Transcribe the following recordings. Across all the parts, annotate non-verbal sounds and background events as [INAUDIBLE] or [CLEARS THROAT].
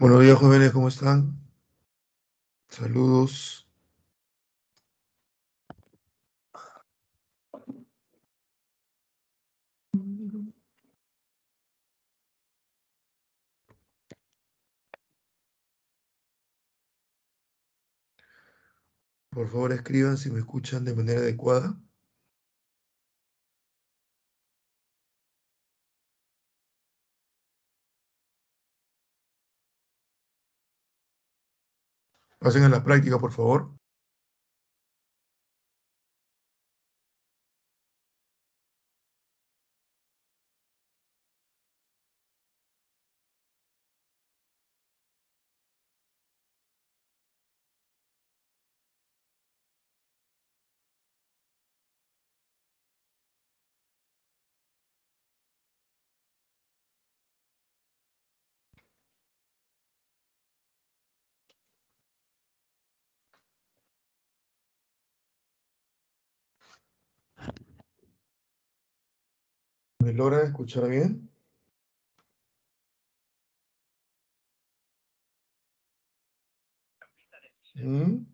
Buenos días, jóvenes, ¿cómo están? Saludos. Por favor, escriban si me escuchan de manera adecuada. Pasen a la práctica, por favor. ¿Me logran escuchar bien? ¿Mm?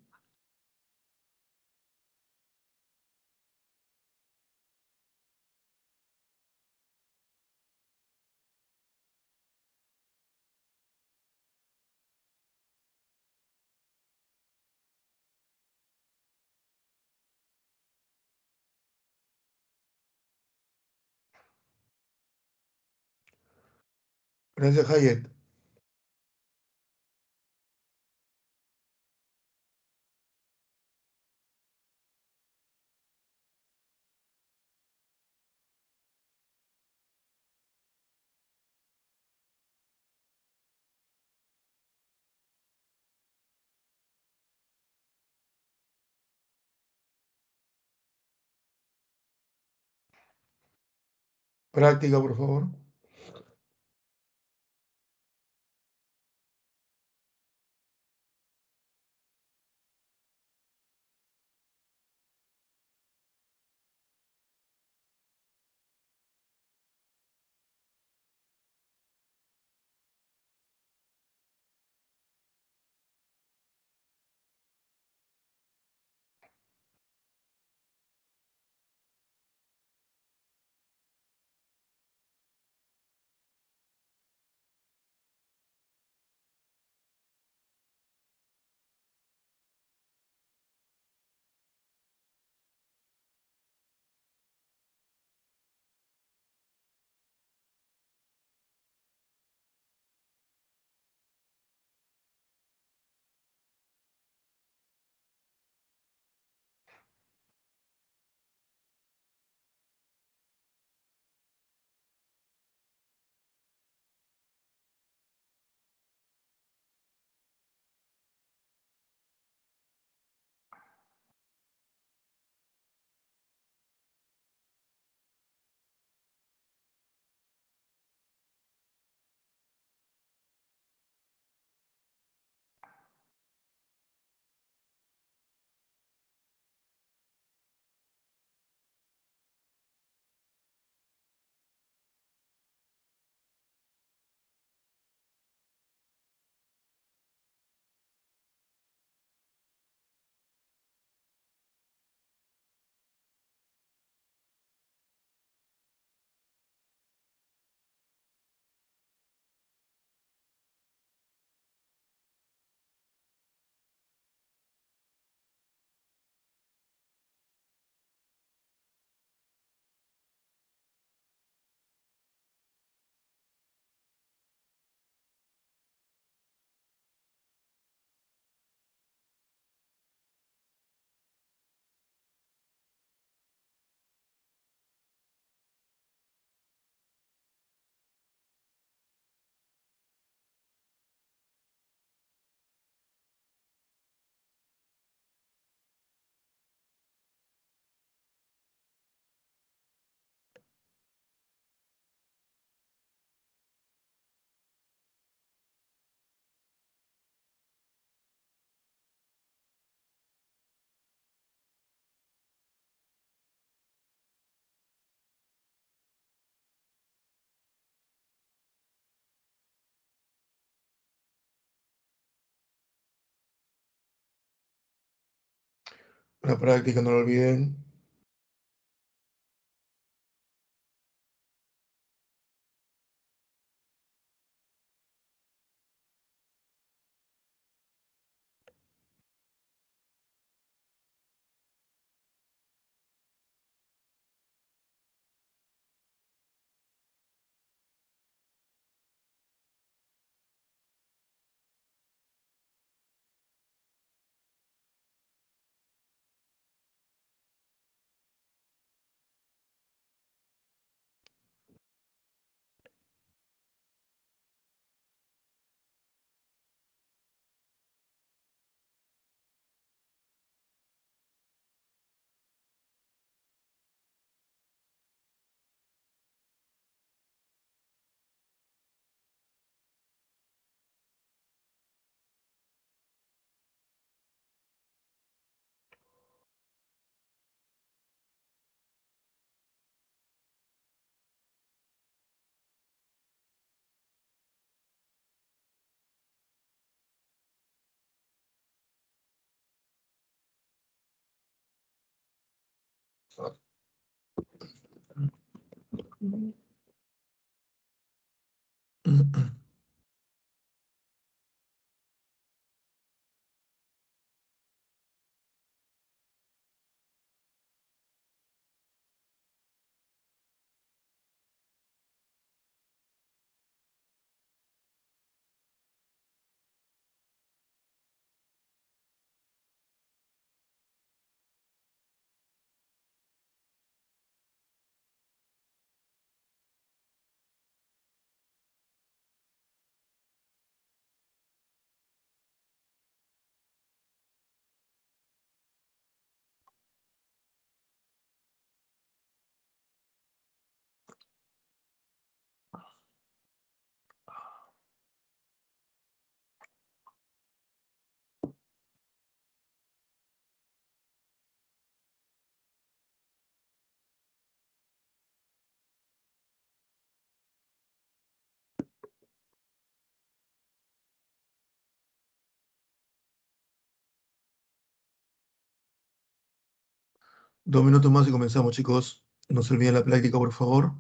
Gracias, Hayet. Práctica, por favor. La práctica, no lo olviden. Mm-hmm. Dos minutos más y comenzamos, chicos. No se olviden la práctica, por favor.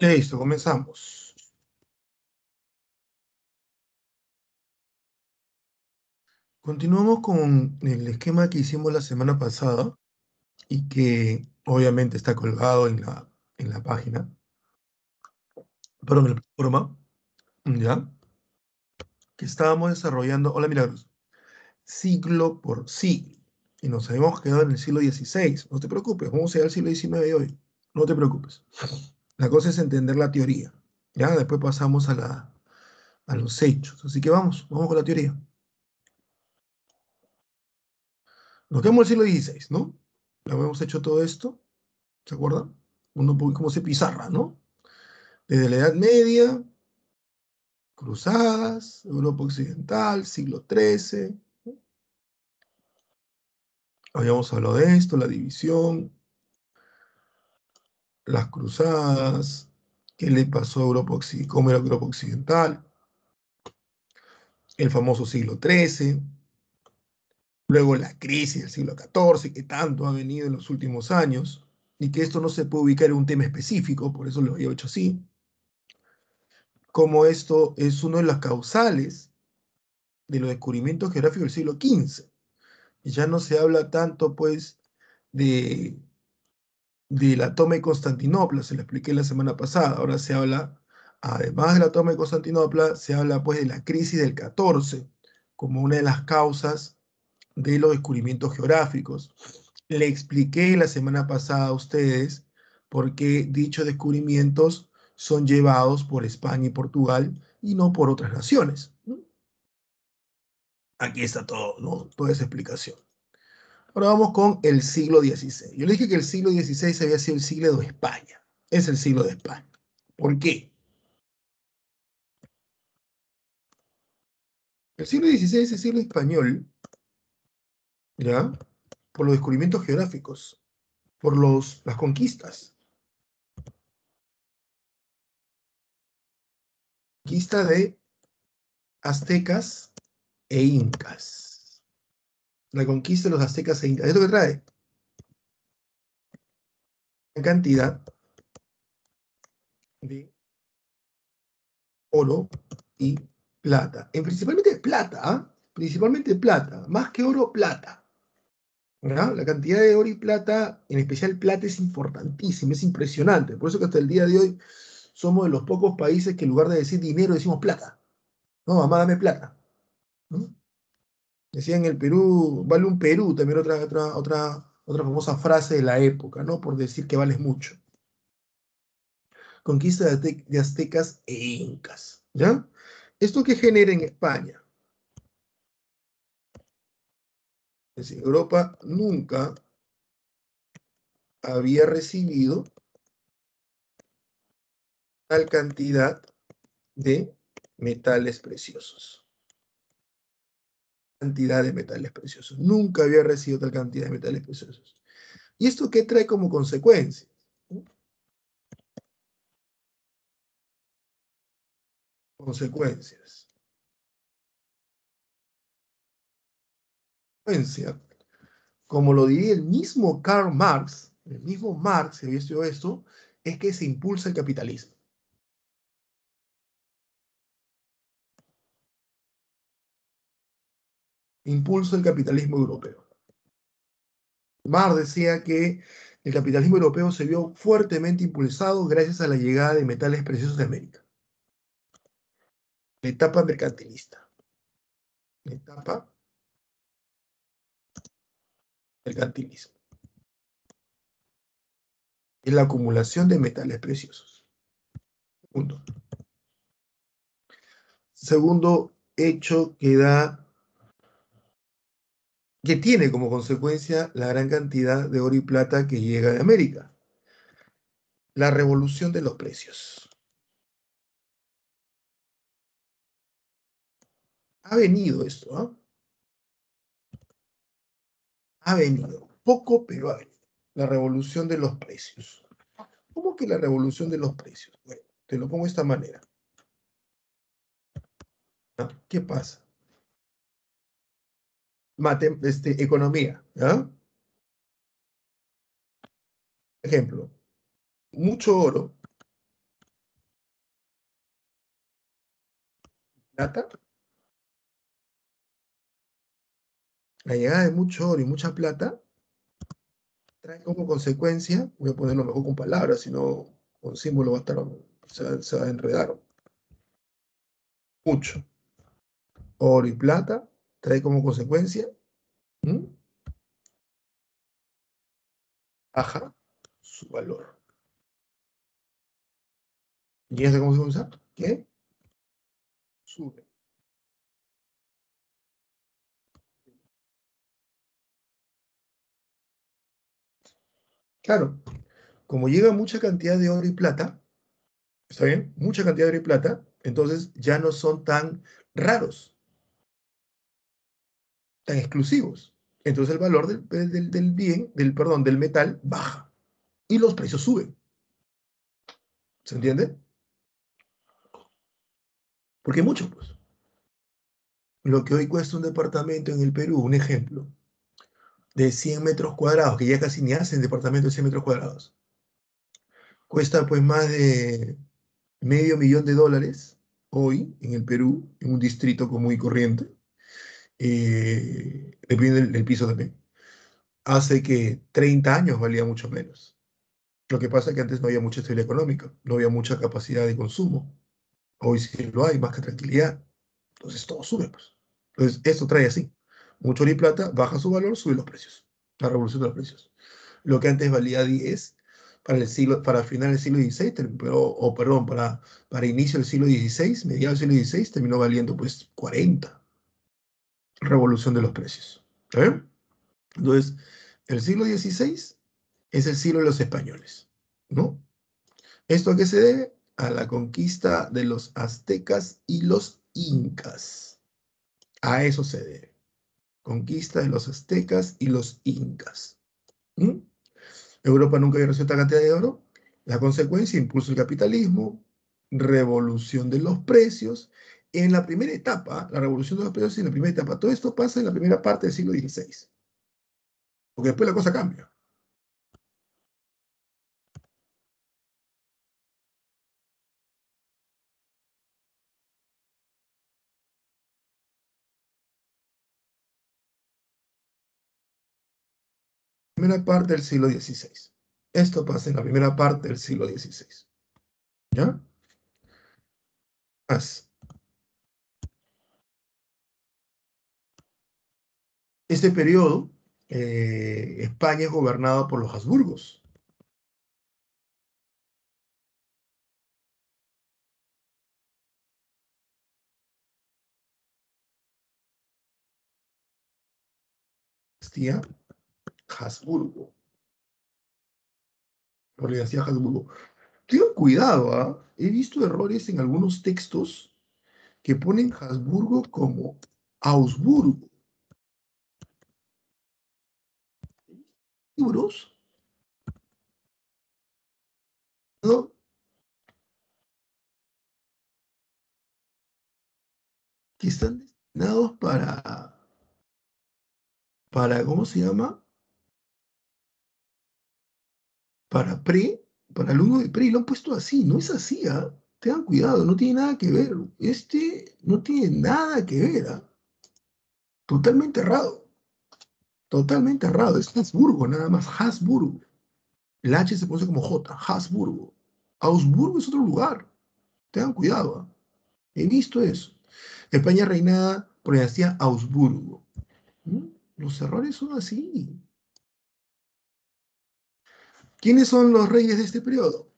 Listo, comenzamos. Continuamos con el esquema que hicimos la semana pasada y que obviamente está colgado en la, en la página, perdón, en la plataforma, ¿ya? Que estábamos desarrollando, hola Milagros, siglo por siglo. Y nos habíamos quedado en el siglo XVI. No te preocupes, vamos a ir al siglo XIX hoy. No te preocupes. La cosa es entender la teoría. Ya, después pasamos a, la, a los hechos. Así que vamos, vamos con la teoría. Nos quedamos en el siglo XVI, ¿no? Habíamos hecho todo esto, ¿se acuerdan? Uno como se pizarra, ¿no? Desde la Edad Media, cruzadas, Europa Occidental, siglo XIII. Habíamos hablado de esto, la división, las cruzadas, qué le pasó a Europa, cómo era Europa Occidental, el famoso siglo XIII, luego la crisis del siglo XIV, que tanto ha venido en los últimos años, y que esto no se puede ubicar en un tema específico, por eso lo había hecho así, como esto es uno de las causales de los descubrimientos geográficos del siglo XV. Ya no se habla tanto, pues, de de la toma de Constantinopla, se lo expliqué la semana pasada, ahora se habla, además de la toma de Constantinopla, se habla pues de la crisis del 14 como una de las causas de los descubrimientos geográficos. Le expliqué la semana pasada a ustedes por qué dichos descubrimientos son llevados por España y Portugal y no por otras naciones. Aquí está todo, ¿no? Toda esa explicación. Ahora vamos con el siglo XVI. Yo le dije que el siglo XVI había sido el siglo de España. Es el siglo de España. ¿Por qué? El siglo XVI es el siglo español, ¿ya? Por los descubrimientos geográficos, por los, las conquistas. Conquista de aztecas e incas la conquista de los aztecas e incas. ¿Es lo que trae? cantidad de oro y plata. En principalmente plata, ¿ah? principalmente plata, más que oro, plata. La cantidad de oro y plata, en especial plata, es importantísima, es impresionante. Por eso que hasta el día de hoy somos de los pocos países que en lugar de decir dinero decimos plata. No, mamá, dame plata. ¿no? Decía en el Perú, vale un Perú, también otra, otra, otra, otra famosa frase de la época, ¿no? Por decir que vales mucho. Conquista de, aztecas e incas, ¿ya? ¿Esto qué genera en España? Es decir, Europa nunca había recibido tal cantidad de metales preciosos cantidad de metales preciosos. Nunca había recibido tal cantidad de metales preciosos. ¿Y esto qué trae como consecuencia? Consecuencias. Consecuencia. Como lo diría el mismo Karl Marx, el mismo Marx, que había estudiado esto, es que se impulsa el capitalismo. Impulso del capitalismo europeo. Marx decía que el capitalismo europeo se vio fuertemente impulsado gracias a la llegada de metales preciosos de América. La etapa mercantilista. La etapa mercantilismo. Es la acumulación de metales preciosos. Segundo hecho que da que tiene como consecuencia la gran cantidad de oro y plata que llega de América. La revolución de los precios. Ha venido esto, ¿ah? Ha venido. Poco, pero ha venido. La revolución de los precios. ¿Cómo que la revolución de los precios? Bueno, te lo pongo de esta manera. ¿Qué pasa? mate, este, economía. Ejemplo, mucho oro, plata, la llegada de mucho oro y mucha plata trae como consecuencia, voy a ponerlo mejor con palabras, si no con símbolo va a estar, se va, enredar. Mucho oro y plata trae como consecuencia baja su valor. ¿Y eso cómo? ¿Qué? Sube. Claro, como llega mucha cantidad de oro y plata, ¿está bien? Mucha cantidad de oro y plata, entonces ya no son tan raros, tan exclusivos. Entonces el valor del, del bien, del, perdón, del metal baja y los precios suben. ¿Se entiende? Porque mucho, pues. Lo que hoy cuesta un departamento en el Perú, un ejemplo, de 100 metros cuadrados, que ya casi ni hacen departamentos de 100 metros cuadrados, cuesta pues más de medio millón de dólares hoy en el Perú, en un distrito común y corriente, eh, depende del, piso también, hace que 30 años valía mucho menos. Lo que pasa es que antes no había mucha estabilidad económica, no había mucha capacidad de consumo. Hoy sí lo hay, más que tranquilidad. Entonces todo sube, pues. Entonces esto trae así. Mucho oro y plata, baja su valor, sube los precios. La revolución de los precios. Lo que antes valía 10, para el siglo, para final del siglo XVI, pero, o perdón, para, para inicio del siglo XVI, mediados del siglo XVI, terminó valiendo pues 40. Revolución de los precios. Entonces, el siglo XVI es el siglo de los españoles, ¿no? ¿Esto a qué se debe? A la conquista de los aztecas y los incas. A eso se debe. Conquista de los aztecas y los incas. Europa nunca había recibido esta cantidad de oro. La consecuencia, impulso del capitalismo, revolución de los precios. En la primera etapa, la revolución de los precios en la primera etapa, todo esto pasa en la primera parte del siglo XVI. Porque después la cosa cambia. primera parte del siglo XVI. Esto pasa en la primera parte del siglo XVI. ¿Ya? Haz. Este periodo, eh, España es gobernada por los Habsburgos. Habsburgo. Por la Habsburgo. Tengan cuidado, ¿ah? he visto errores en algunos textos que ponen Habsburgo como Augsburgo. Libros. ¿No? que están destinados para, para, ¿cómo se llama? para pre, para alumno de pre, y lo han puesto así, no es así, ¿ah? Tengan cuidado, no tiene nada que ver. Este no tiene nada que ver, ¿ah? Totalmente errado. Totalmente errado. Es Habsburgo, nada más. Habsburgo. El H se pone como J. Habsburgo. Augsburgo es otro lugar. Tengan cuidado. ¿ah? He visto eso. España reinada por la dinastía Augsburgo. ¿Mm? Los errores son así. ¿Quiénes son los reyes de este periodo?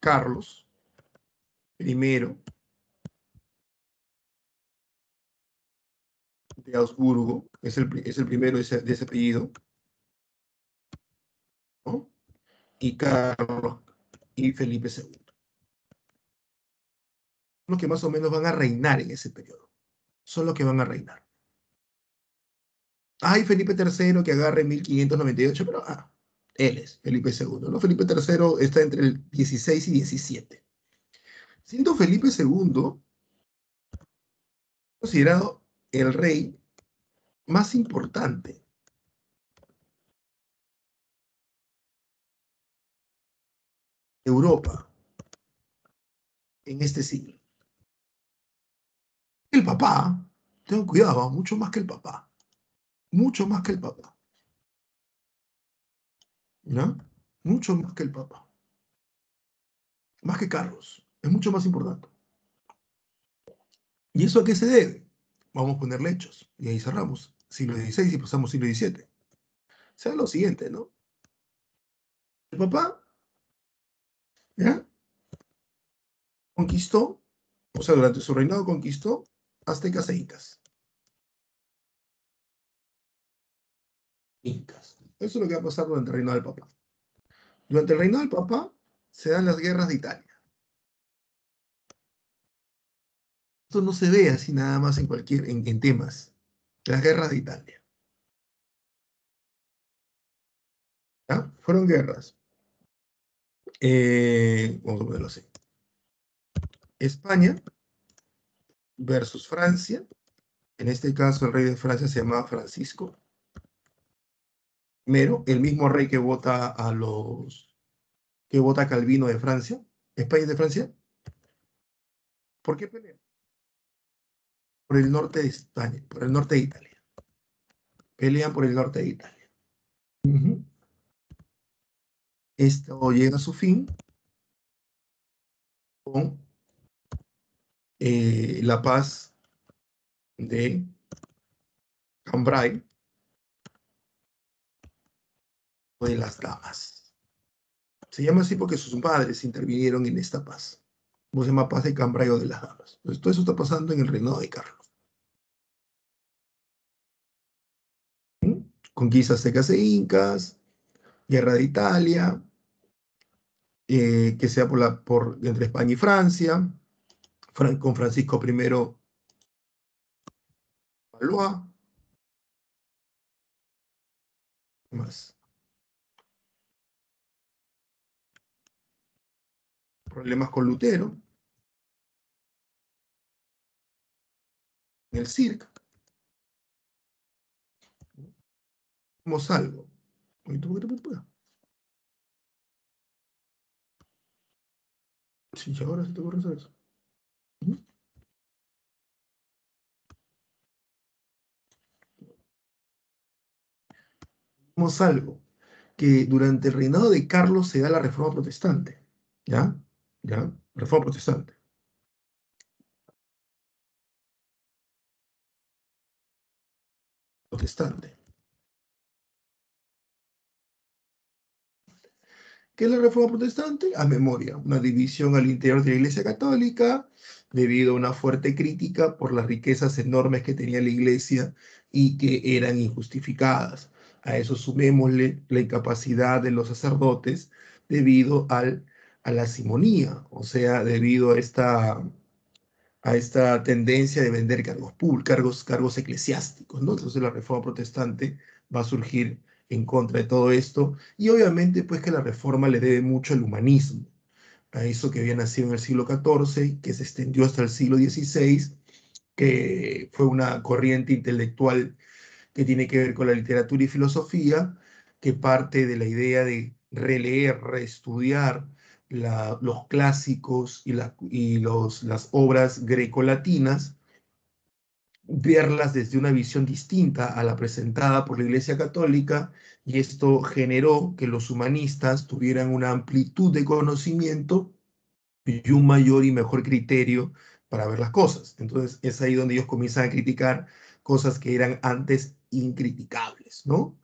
Carlos I de Augsburgo, es el, es el primero de ese, apellido, y Carlos y Felipe II. Los que más o menos van a reinar en ese periodo. Son los que van a reinar. Hay Felipe III que agarre 1598, pero ah, él es Felipe II. ¿no? Felipe III está entre el 16 y 17. Siendo Felipe II considerado el rey más importante Europa en este siglo. El papá, tengo cuidado, mucho más que el papá. Mucho más que el papá. ¿No? Mucho más que el papá. Más que Carlos. Es mucho más importante. ¿Y eso a qué se debe? Vamos a ponerle hechos. Y ahí cerramos. Siglo XVI y pasamos siglo XVII. O sea, lo siguiente, ¿no? El papá, ¿ya? Conquistó, o sea, durante su reinado conquistó aztecas e incas. Incas. Eso es lo que va a pasar durante el reinado del papá. Durante el reinado del papá se dan las guerras de Italia. No se ve así nada más en cualquier, en, temas. Las guerras de Italia. ¿Ya? Fueron guerras. Eh, vamos a ponerlo así. España versus Francia. En este caso, el rey de Francia se llamaba Francisco. Mero, el mismo rey que vota a los que vota Calvino de Francia. ¿España de Francia? ¿Por qué pelean? Por el norte de España, por el norte de Italia. Pelean por el norte de Italia. Esto llega a su fin con eh, la paz de Cambrai o de las damas. Se llama así porque sus padres intervinieron en esta paz. Se llama paz o de las damas. Entonces, todo eso está pasando en el reinado de Carlos. ¿Mm? Conquistas secas e incas, guerra de Italia, eh, que sea por la, por, entre España y Francia, con Francisco I Valois. Más. Problemas con Lutero. El circo. Como salgo. Sí, ahora se te ocurre eso. Vemos algo, que durante el reinado de Carlos se da la reforma protestante. ¿Ya? ¿Ya? Reforma protestante. Protestante. ¿Qué es la reforma protestante? A memoria, una división al interior de la Iglesia Católica, debido a una fuerte crítica por las riquezas enormes que tenía la Iglesia y que eran injustificadas. A eso sumémosle la incapacidad de los sacerdotes debido al, a la simonía, o sea, debido a esta, a esta tendencia de vender cargos públicos, cargos, cargos eclesiásticos. ¿no? Entonces la reforma protestante va a surgir en contra de todo esto, y obviamente pues que la reforma le debe mucho al humanismo, a eso que había nacido en el siglo XIV, que se extendió hasta el siglo XVI, que fue una corriente intelectual que tiene que ver con la literatura y filosofía, que parte de la idea de releer, reestudiar los clásicos y, y los, las obras grecolatinas verlas desde una visión distinta a la presentada por la Iglesia Católica y esto generó que los humanistas tuvieran una amplitud de conocimiento y un mayor y mejor criterio para ver las cosas. Entonces es ahí donde ellos comienzan a criticar cosas que eran antes incriticables, ¿no?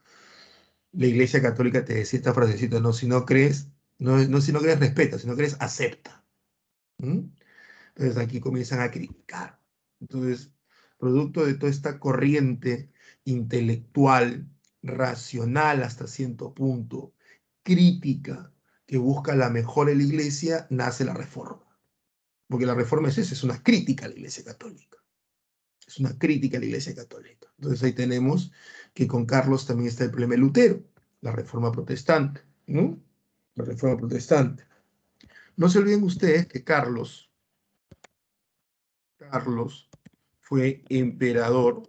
La Iglesia Católica te decía esta frasecita, no, si no crees, no, no si no crees respeta, si no crees acepta. Entonces aquí comienzan a criticar. Entonces producto de toda esta corriente intelectual, racional hasta cierto punto, crítica, que busca la mejora de la iglesia, nace la reforma. Porque la reforma es eso, es una crítica a la iglesia católica. Es una crítica a la iglesia católica. Entonces ahí tenemos que con Carlos también está el problema de Lutero, la reforma protestante, ¿no? Reforma protestante. No se olviden ustedes que Carlos, Carlos fue emperador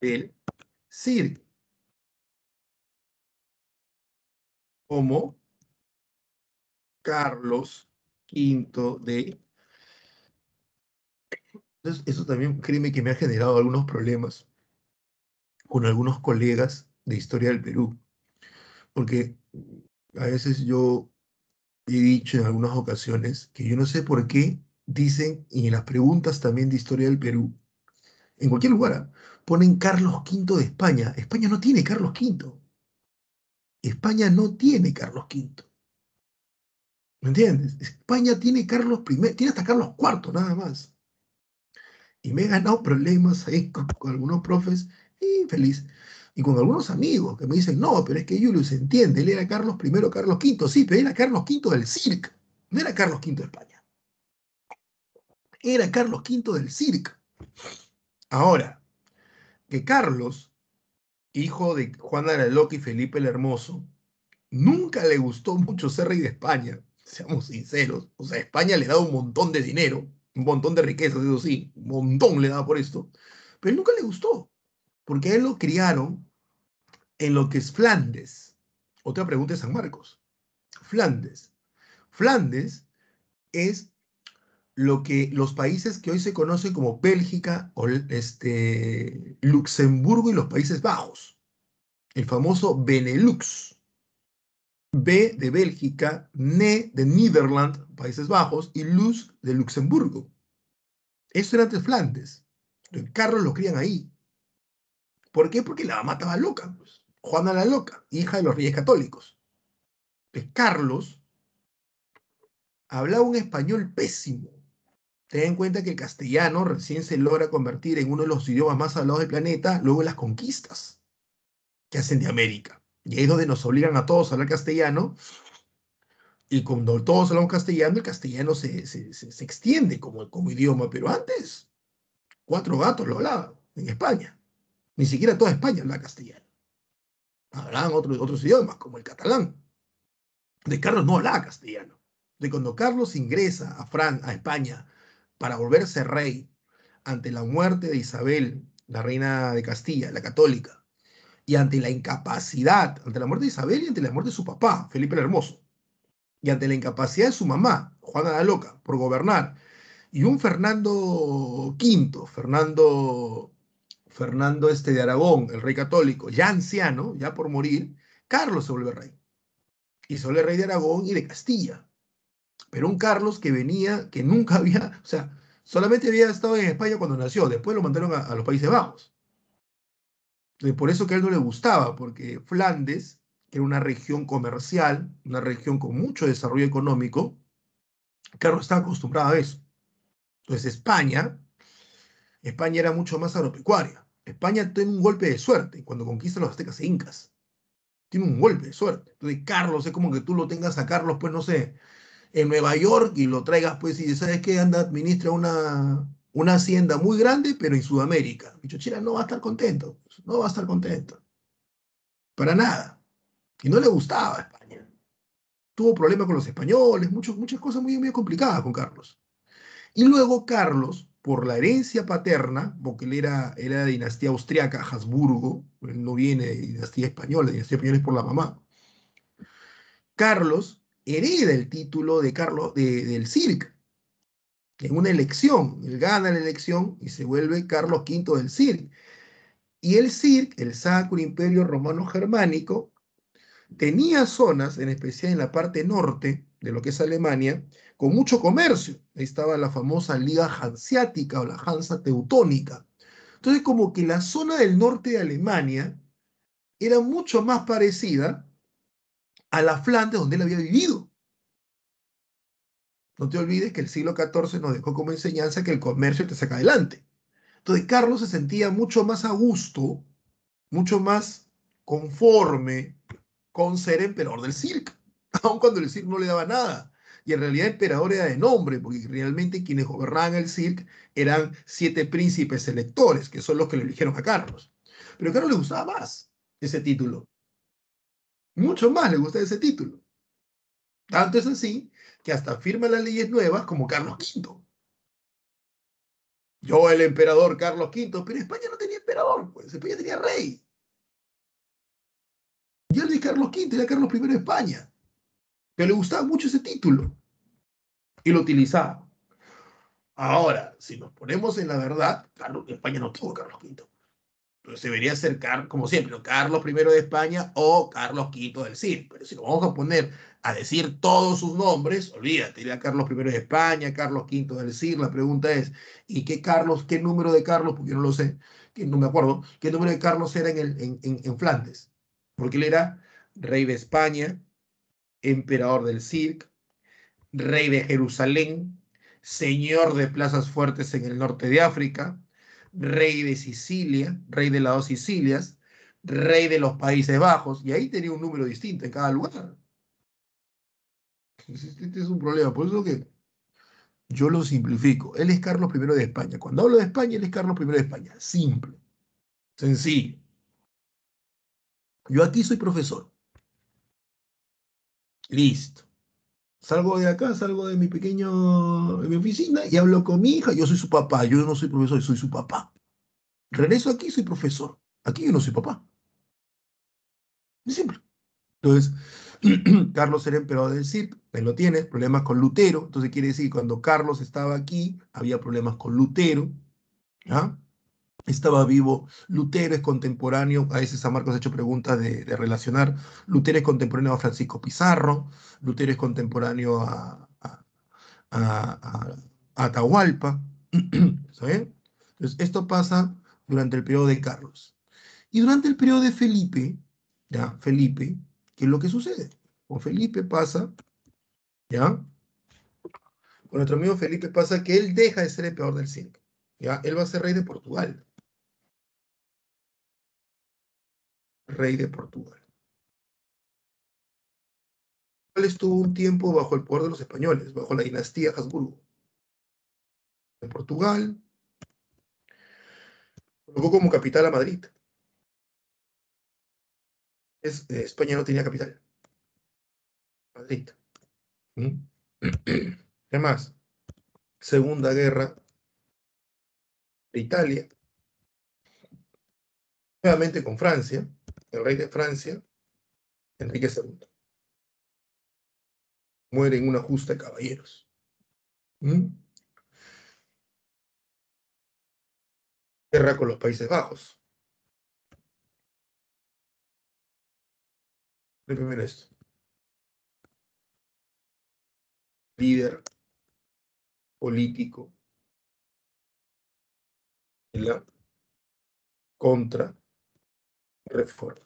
del circo. Como Carlos V de Entonces, eso también, créeme que me ha generado algunos problemas con algunos colegas de historia del Perú. Porque a veces yo he dicho en algunas ocasiones que yo no sé por qué dicen, y en las preguntas también de historia del Perú, en cualquier lugar, ¿ah? ponen Carlos V de España. España no tiene Carlos V. España no tiene Carlos V. ¿Me entiendes? España tiene Carlos I, tiene hasta Carlos IV, nada más. Y me he ganado problemas ahí con, algunos profes, infeliz, y con algunos amigos que me dicen, no, pero es que Julio se entiende, él era Carlos I, Carlos V, sí, pero era Carlos V del CIRC, no era Carlos V de España. Era Carlos V del CIRC. Ahora, que Carlos, hijo de Juan de Araloque y Felipe el Hermoso, nunca le gustó mucho ser rey de España, [LAUGHS] seamos sinceros. O sea, España le da un montón de dinero, un montón de riquezas, eso sí, un montón le da por esto, pero nunca le gustó, porque él lo criaron en lo que es Flandes. Otra pregunta de San Marcos. Flandes. Flandes es lo que los países que hoy se conocen como Bélgica, o este, Luxemburgo y los Países Bajos. El famoso Benelux. B de Bélgica, NE de Netherlands, Países Bajos, y Luz de Luxemburgo. Eso era antes Flandes. Carlos lo crían ahí. ¿Por qué? Porque la mamá estaba loca. Pues. Juana la loca, hija de los reyes católicos. Pues Carlos hablaba un español pésimo. Ten en cuenta que el castellano recién se logra convertir en uno de los idiomas más hablados del planeta luego de las conquistas que hacen de América. Y ahí es donde nos obligan a todos a hablar castellano. Y cuando todos hablamos castellano, el castellano se, se, extiende como, como idioma. Pero antes, cuatro gatos lo hablaban en España. Ni siquiera toda España hablaba castellano. Hablaban otros, otros idiomas, como el catalán. De Carlos no hablaba castellano. De cuando Carlos ingresa a, Fran, a España para volverse rey ante la muerte de Isabel, la reina de Castilla, la católica, y ante la incapacidad, ante la muerte de Isabel y ante la muerte de su papá, Felipe el Hermoso, y ante la incapacidad de su mamá, Juana la Loca, por gobernar, y un Fernando V, Fernando, Fernando este de Aragón, el rey católico, ya anciano, ya por morir, Carlos se vuelve rey. Y se vuelve rey de Aragón y de Castilla. Pero un Carlos que venía, que nunca [LAUGHS] había, o sea, solamente había estado en España cuando nació, después lo mandaron a los Países Bajos. Por eso que a él no le gustaba, porque Flandes, que era una región comercial, una región con mucho desarrollo económico, Carlos estaba acostumbrado a eso. Entonces España, España era mucho más agropecuaria. España tiene un golpe de suerte cuando conquista los aztecas e incas. Tiene un golpe de suerte. Entonces Carlos es como que tú lo tengas a Carlos, pues no sé, en Nueva York y lo traigas, pues, y sabes que anda, administra una, una hacienda muy grande, pero en Sudamérica. Chira no va a estar contento, no va a estar contento. Para nada. Y no le gustaba España. Tuvo problemas con los españoles, muchas cosas muy, muy complicadas con Carlos. Y luego Carlos, por la herencia paterna, porque él era, era de dinastía austriaca, Habsburgo, él no viene de dinastía española, dinastía española es por la mamá. Carlos hereda el título de Carlos de, del Cirque, en una elección. Él gana la elección y se vuelve Carlos V del CIRC. Y el CIRC, el Sacro Imperio Romano Germánico, tenía zonas, en especial en la parte norte de lo que es Alemania, con mucho comercio. Ahí estaba la famosa Liga Hanseática o la Hansa Teutónica. Entonces, como que la zona del norte de Alemania era mucho más parecida a la Flandes donde él había vivido. No te olvides que el siglo XIV nos dejó como enseñanza que el comercio te saca adelante. Entonces Carlos se sentía mucho más a gusto, mucho más conforme con ser emperador del circo, [LAUGHS] aun cuando el circo no le daba nada. Y en realidad el emperador era de nombre, porque realmente quienes gobernaban el circo eran siete príncipes electores, que son los que le eligieron a Carlos. Pero a Carlos le gustaba más ese título. Mucho más le gustaba ese título. Tanto es así que hasta firma las leyes nuevas como Carlos V. Yo, el emperador Carlos V, pero España no tenía emperador, pues España tenía rey. Yo le dije Carlos V, era Carlos I de España. Pero le gustaba mucho ese título. Y lo utilizaba. Ahora, si nos ponemos en la verdad, Carlos, España no tuvo Carlos V. Entonces debería ser, como siempre, Carlos I de España o Carlos V del CIR. Pero si nos vamos a poner a decir todos sus nombres, olvídate, iría Carlos I de España, Carlos V del CIR. La pregunta es, ¿y qué Carlos, qué número de Carlos, porque yo no lo sé, que no me acuerdo, qué número de Carlos era en, el, en, en, Flandes? Porque él era rey de España, emperador del CIRC, rey de Jerusalén, señor de plazas fuertes en el norte de África, rey de Sicilia, rey de las dos Sicilias, rey de los Países Bajos, y ahí tenía un número distinto en cada lugar. Este es un problema, por eso que yo lo simplifico. Él es Carlos I de España. Cuando hablo de España, él es Carlos I de España. Simple, sencillo. Yo aquí soy profesor. Listo. Salgo de acá, salgo de mi pequeño, de mi oficina y hablo con mi hija. Yo soy su papá, yo no soy profesor, soy su papá. Regreso aquí, soy profesor. Aquí yo no soy papá. Es simple. Entonces, [CLEARS THROAT] Carlos era emperador del CIRC, él lo tiene, problemas con Lutero. Entonces quiere decir cuando Carlos estaba aquí, había problemas con Lutero. ¿ah? Estaba vivo. Lutero es contemporáneo, a veces San Marcos ha hecho preguntas de, relacionar. Lutero es contemporáneo a Francisco Pizarro, Lutero es contemporáneo a, a, Atahualpa. [CLEARS THROAT] Entonces, esto pasa durante el periodo de Carlos. Y durante el periodo de Felipe, ¿ya? Felipe, ¿qué es lo que sucede? Con Felipe pasa, ¿ya? Con nuestro amigo Felipe pasa que él deja de ser el peor del siglo. ¿ya? Él va a ser rey de Portugal. Rey de Portugal. Estuvo un tiempo bajo el poder de los españoles, bajo la dinastía Habsburgo. Portugal, colocó como capital a Madrid. Eh, España no tenía capital. Madrid. ¿Mm? [CLEARS THROAT] ¿Qué más? Segunda guerra de Italia. Nuevamente con Francia el rey de Francia, Enrique II. Muere en una justa de caballeros. ¿Mm? Guerra con los Países Bajos. Primero esto. Líder político la contra reforma.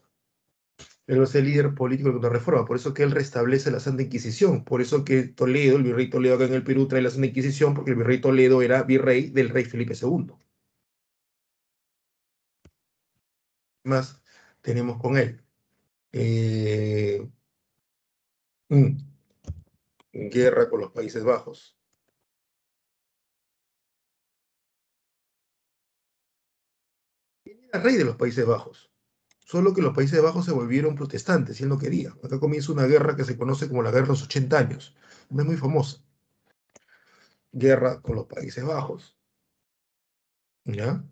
Pero es el líder político de la reforma, por eso que él restablece la Santa Inquisición, por eso que Toledo, el virrey Toledo acá en el Perú trae la Santa Inquisición, porque el virrey Toledo era virrey del rey Felipe II. ¿Qué más tenemos con él? Eh, mm, guerra con los Países Bajos. ¿Quién era rey de los Países Bajos? Solo que los Países Bajos se volvieron protestantes y él no quería. Acá comienza una guerra que se conoce como la Guerra de los 80 años, es muy famosa. Guerra con los Países Bajos. ¿Ya?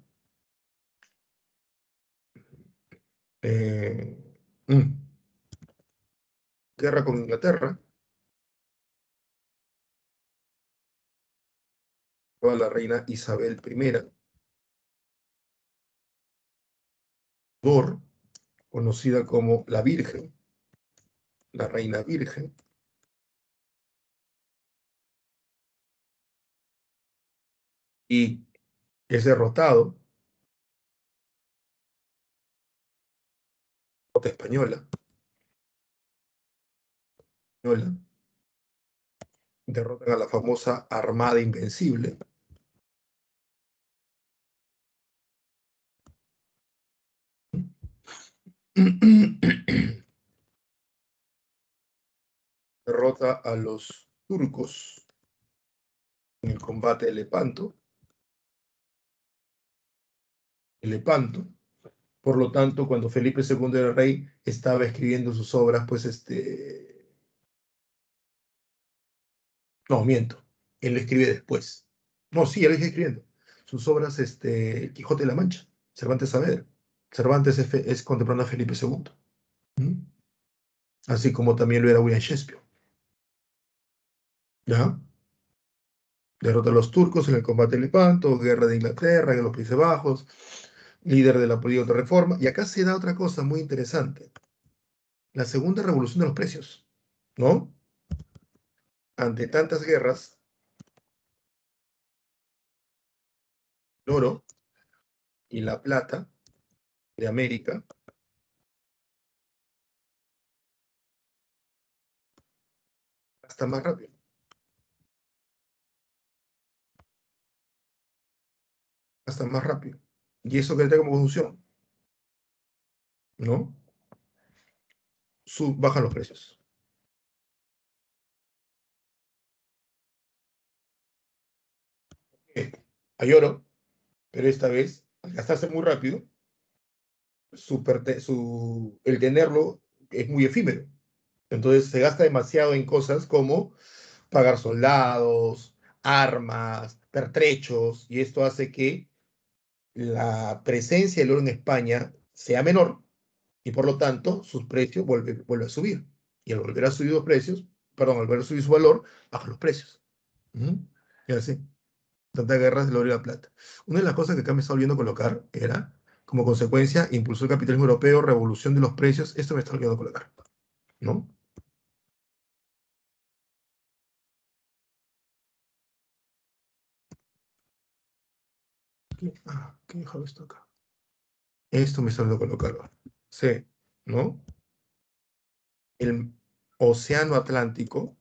Eh, mm. Guerra con Inglaterra. La reina Isabel I. Dor, conocida como la Virgen, la Reina Virgen. Y es derrotado española, española, derrotan a la famosa Armada Invencible, [CLEARS THROAT] Derrota a los turcos en el combate de Lepanto. Lepanto. Por lo tanto, cuando Felipe II era rey, estaba escribiendo sus obras, pues este... No, miento. Él escribe después. No, sí, él está escribiendo. Sus obras, este, Quijote de la Mancha, Cervantes Saavedra. Cervantes es, contemporáneo a Felipe II. Así como también lo era William Shakespeare. ¿Ya? Derrota a los turcos en el combate de Lepanto, guerra de Inglaterra, en los Países Bajos, líder de la política de reforma. Y acá se da otra cosa muy interesante. La segunda revolución de los precios, ¿no? Ante tantas guerras, el oro y la plata de América hasta más rápido. Hasta más rápido. ¿Y eso que trae como función? ¿No? Sub, bajan los precios. Hay oro, pero esta vez, al gastarse muy rápido, su, el tenerlo es muy efímero. Entonces se gasta demasiado en cosas como pagar soldados, armas, pertrechos, y esto hace que la presencia del oro en España sea menor y por lo tanto sus precios vuelven, a subir. Y al volver a subir los precios, perdón, al volver a subir su valor, bajan los precios. Y así, tantas guerras del oro y la plata. Una de las cosas que acá me está olvidando colocar era, como consecuencia, impulsó el capitalismo europeo, revolución de los precios, esto me está olvidando colocar. ¿No? Ah, ¿qué dejado esto acá? Esto me está dando colocarlo. C, ¿no? El Océano Atlántico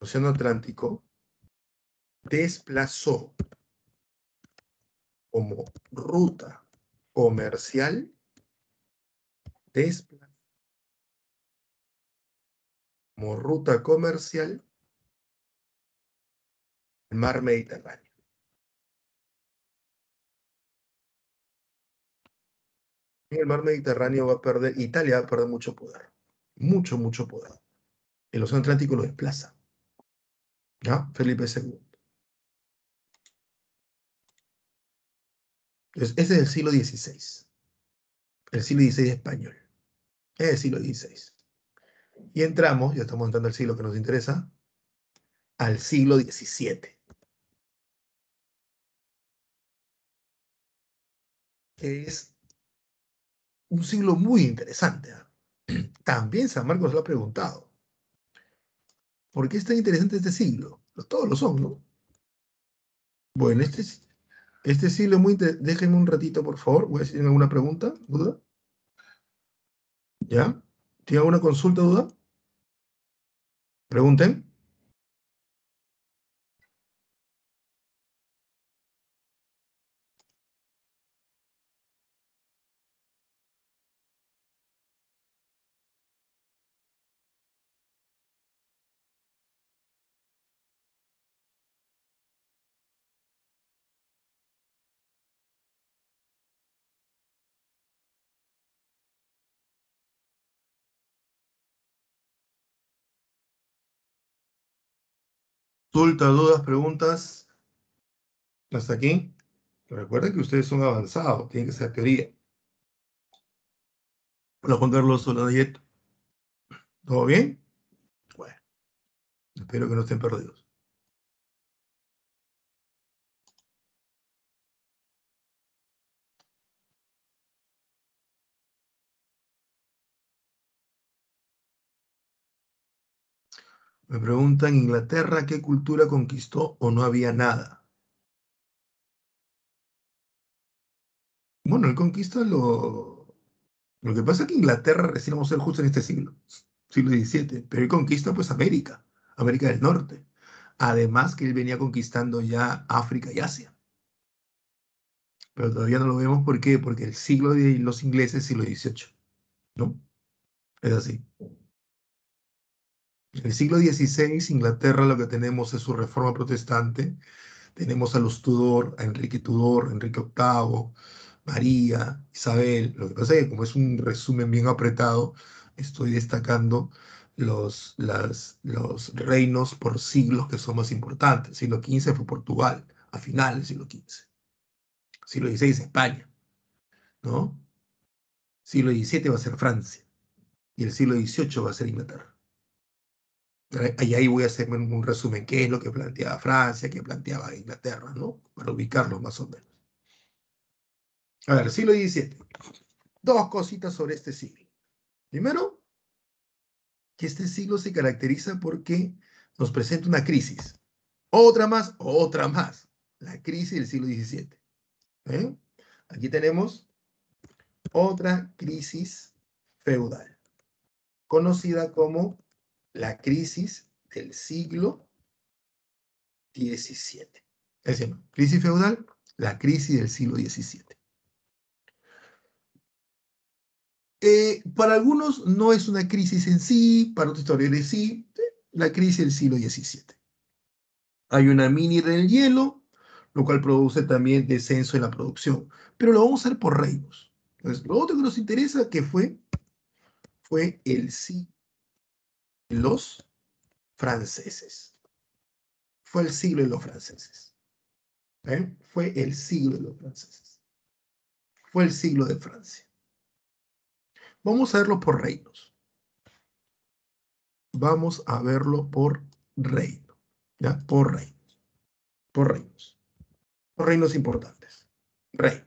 Océano Atlántico desplazó como ruta comercial desplazó como ruta comercial el mar Mediterráneo. En el mar Mediterráneo va a perder, Italia va a perder mucho poder, mucho, mucho poder. El Océano Atlántico lo desplaza. ¿Ya? Felipe II. Entonces, ese es el siglo XVI. El siglo XVI español. Es el siglo XVI. Y entramos, ya estamos entrando al siglo que nos interesa, al siglo XVII. Es un siglo muy interesante. ¿ah? [CLEARS THROAT] También San Marcos lo ha preguntado. ¿Por qué es tan interesante este siglo? Todos lo son, ¿no? Bueno, este, este siglo muy. Déjenme un ratito, por favor. Voy a decir alguna pregunta, duda. ¿Ya? ¿Tiene alguna consulta, duda? Pregunten. Consulta, dudas, preguntas. ¿Hasta aquí? Recuerden que ustedes son avanzados, tienen que ser teoría. Hola Juan Carlos, hola Dayet. ¿Todo bien? Bueno, espero que no estén perdidos. Me preguntan, Inglaterra, ¿qué cultura conquistó o no había nada? Bueno, él conquista lo... Lo que pasa es que Inglaterra recién vamos a ser justo en este siglo, siglo XVII, pero él conquista pues América, América del Norte. Además que él venía conquistando ya África y Asia. Pero todavía no lo vemos, ¿por qué? Porque el siglo de los ingleses, siglo XVIII, ¿no? Es así. En el siglo XVI, Inglaterra lo que tenemos es su reforma protestante. Tenemos a los Tudor, a Enrique Tudor, Enrique VIII, María, Isabel. Lo que pasa es que como es un resumen bien apretado, estoy destacando los, reinos por siglos que son más importantes. Siglo XV fue Portugal, a finales del siglo XV. Siglo XVI España, ¿no? Siglo XVII va a ser Francia. y el siglo XVIII va a ser Inglaterra. Y ahí voy a hacer un resumen, qué es lo que planteaba Francia, qué planteaba Inglaterra, ¿no? Para ubicarlo más o menos. A ver, siglo XVII. Dos cositas sobre este siglo. Primero, que este siglo se caracteriza porque nos presenta una crisis. Otra más, otra más. La crisis del siglo XVII. ¿Eh? Aquí tenemos otra crisis feudal, conocida como la crisis del siglo XVII. Es decir, crisis feudal, la crisis del siglo XVII. Eh, para algunos no es una crisis en sí, para otros historiadores sí, la crisis del siglo XVII. Hay una mini del hielo, lo cual produce también descenso en la producción, pero lo vamos a hacer por reinos. Entonces, lo otro que nos interesa que fue, fue el sí los franceses. Fue el siglo de los franceses. ¿Eh? Fue el siglo de los franceses. Fue el siglo de Francia. Vamos a verlo por reinos. Vamos a verlo por reino. ¿Ya? Por reinos. Por reinos. Por reinos importantes. Reinos.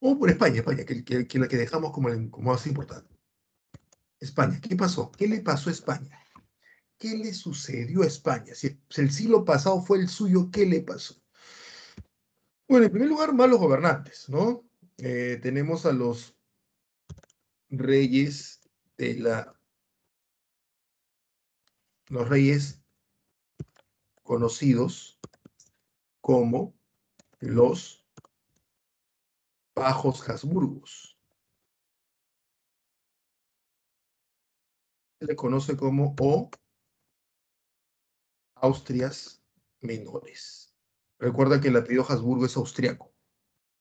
O por España, España, que, la que dejamos como, como más importante. España, ¿qué pasó? ¿Qué le pasó a España? ¿Qué le sucedió a España? Si el siglo pasado fue el suyo, ¿qué le pasó? Bueno, en primer lugar, malos gobernantes, ¿no? Eh, tenemos a los reyes de la... Los reyes conocidos como los bajos Habsburgos. Se le conoce como o Austrias menores. Recuerda que el apellido Habsburgo es austriaco,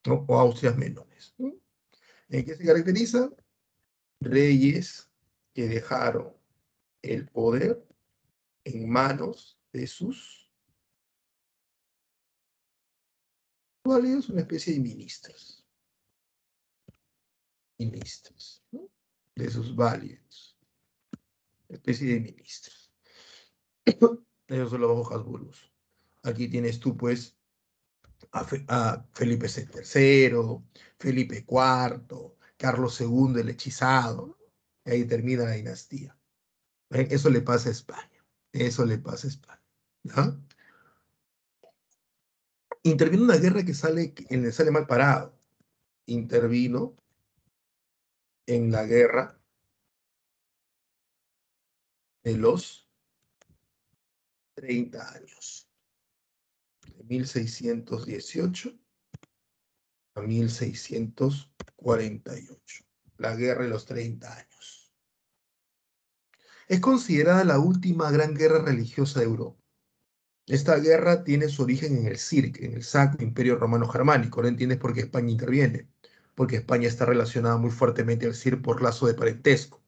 o Austrias menores. ¿En qué se caracteriza? Reyes que dejaron el poder en manos de sus una especie de ministros. Ministros, ¿no? de sus válidos. Una especie de ministros. [CLEARS THROAT] Ellos son los bajos Habsburgos. Aquí tienes tú, pues, a, Felipe III, Felipe IV, Carlos II el hechizado. Ahí termina la dinastía. Eso le pasa a España. Eso le pasa a España. Intervino una guerra que sale, le sale mal parado. Intervino en la guerra de los 30 años. 1618 a 1648, la guerra de los 30 años. Es considerada la última gran guerra religiosa de Europa. Esta guerra tiene su origen en el CIRC, en el Sacro Imperio Romano Germánico. No entiendes por qué España interviene, porque España está relacionada muy fuertemente al CIRC por lazo de parentesco.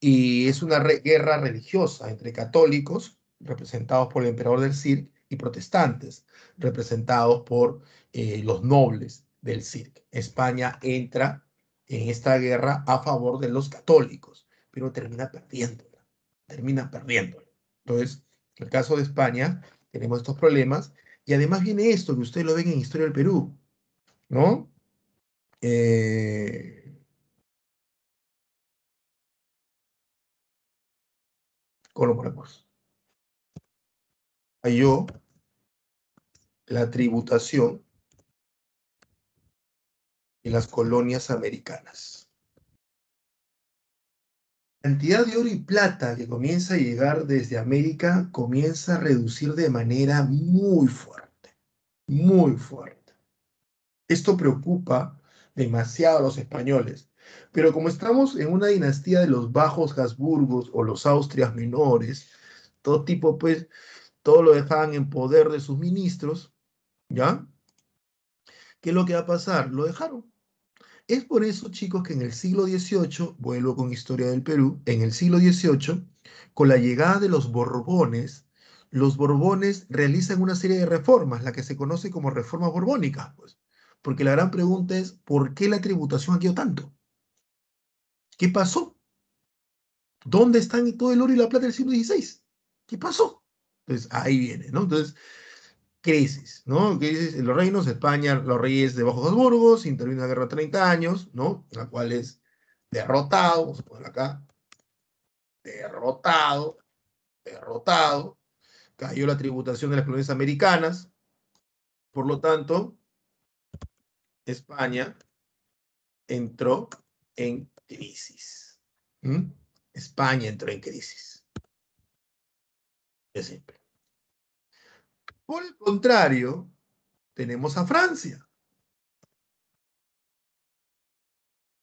Y es una guerra religiosa entre católicos, representados por el emperador del CIRC, y protestantes, representados por eh, los nobles del cirque. España entra en esta guerra a favor de los católicos, pero termina perdiéndola, termina perdiéndola. Entonces, en el caso de España, tenemos estos problemas, y además viene esto, que ustedes lo ven en Historia del Perú, ¿no? Eh, ¿Cómo lo ponemos? Yo la tributación en las colonias americanas. La cantidad de oro y plata que comienza a llegar desde América comienza a reducir de manera muy fuerte, muy fuerte. Esto preocupa demasiado los españoles, pero como estamos en una dinastía de los bajos Habsburgos o los Austrias menores, todo tipo, pues, todo lo dejaban en poder de sus ministros, ¿Ya? ¿Qué es lo que va a pasar? Lo dejaron. Es por eso, chicos, que en el siglo XVIII, vuelvo con historia del Perú, en el siglo XVIII, con la llegada de los Borbones, los Borbones realizan una serie de reformas, la que se conoce como reformas borbónicas, pues. Porque la gran pregunta es, ¿por qué la tributación ha quedado tanto? ¿Qué pasó? ¿Dónde están todo el oro y la plata del siglo XVI? ¿Qué pasó? Entonces, ahí viene, ¿no? Entonces, crisis, ¿no? Crisis en los reinos, España, los reyes de Bajos Habsburgos, interviene una guerra de 30 años, ¿no? La cual es derrotado, vamos a poner acá, derrotado, derrotado, cayó la tributación de las colonias americanas, por lo tanto, España entró en crisis. ¿Mm? España entró en crisis. Es simple. Por el contrario, tenemos a Francia.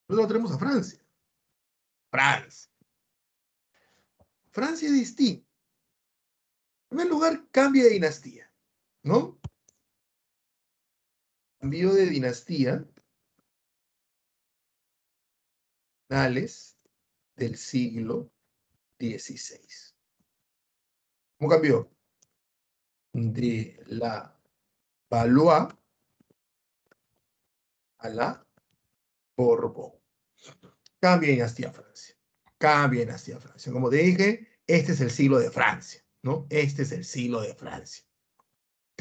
Luego tenemos a Francia. Francia. Francia es distinto. En primer lugar, cambia de dinastía, ¿no? Cambio de dinastía. Finales del siglo XVI. ¿Cómo cambió? De la Valois a la Borbón. Cambia de dinastía Francia. Cambia de dinastía Francia. Como te dije, este es el siglo de Francia. ¿no? Este es el siglo de Francia.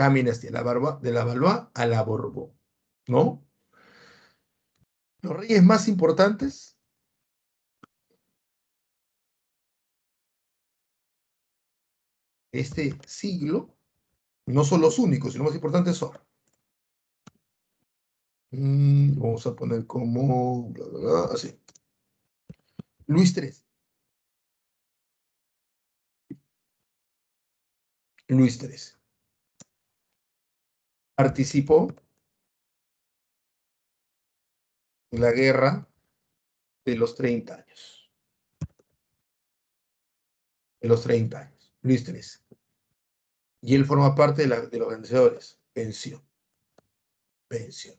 Cambia de la, de la Valois a la Borbón, ¿no? Los reyes más importantes este siglo no son los únicos, sino los más importantes son. Mm, vamos a poner como así. Luis III. Luis XIII. Participó en la guerra de los 30 años. De los 30 años. Luis XIII. Y él forma parte de, la, de los vencedores. Venció. Venció.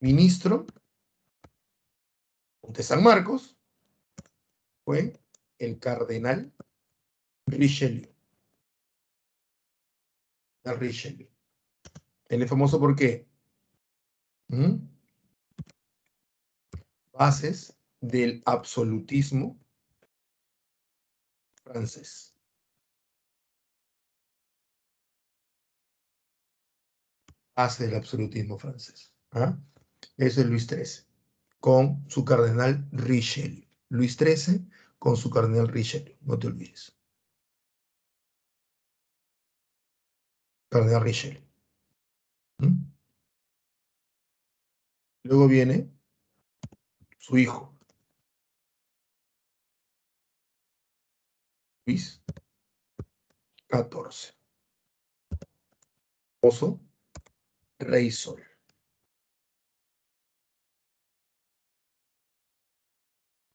Ministro de San Marcos fue el cardenal Richelieu. El Richelieu. Él es famoso por qué? ¿Mm? Bases del absolutismo francés. Base del absolutismo francés. ¿ah? Eso es Luis XIII, con su cardenal Richelieu. Luis XIII con su cardenal Richelieu, no te olvides. Cardenal Richelieu. ¿Mm? Luego viene su hijo, Luis XIV. Oso, Rey Sol.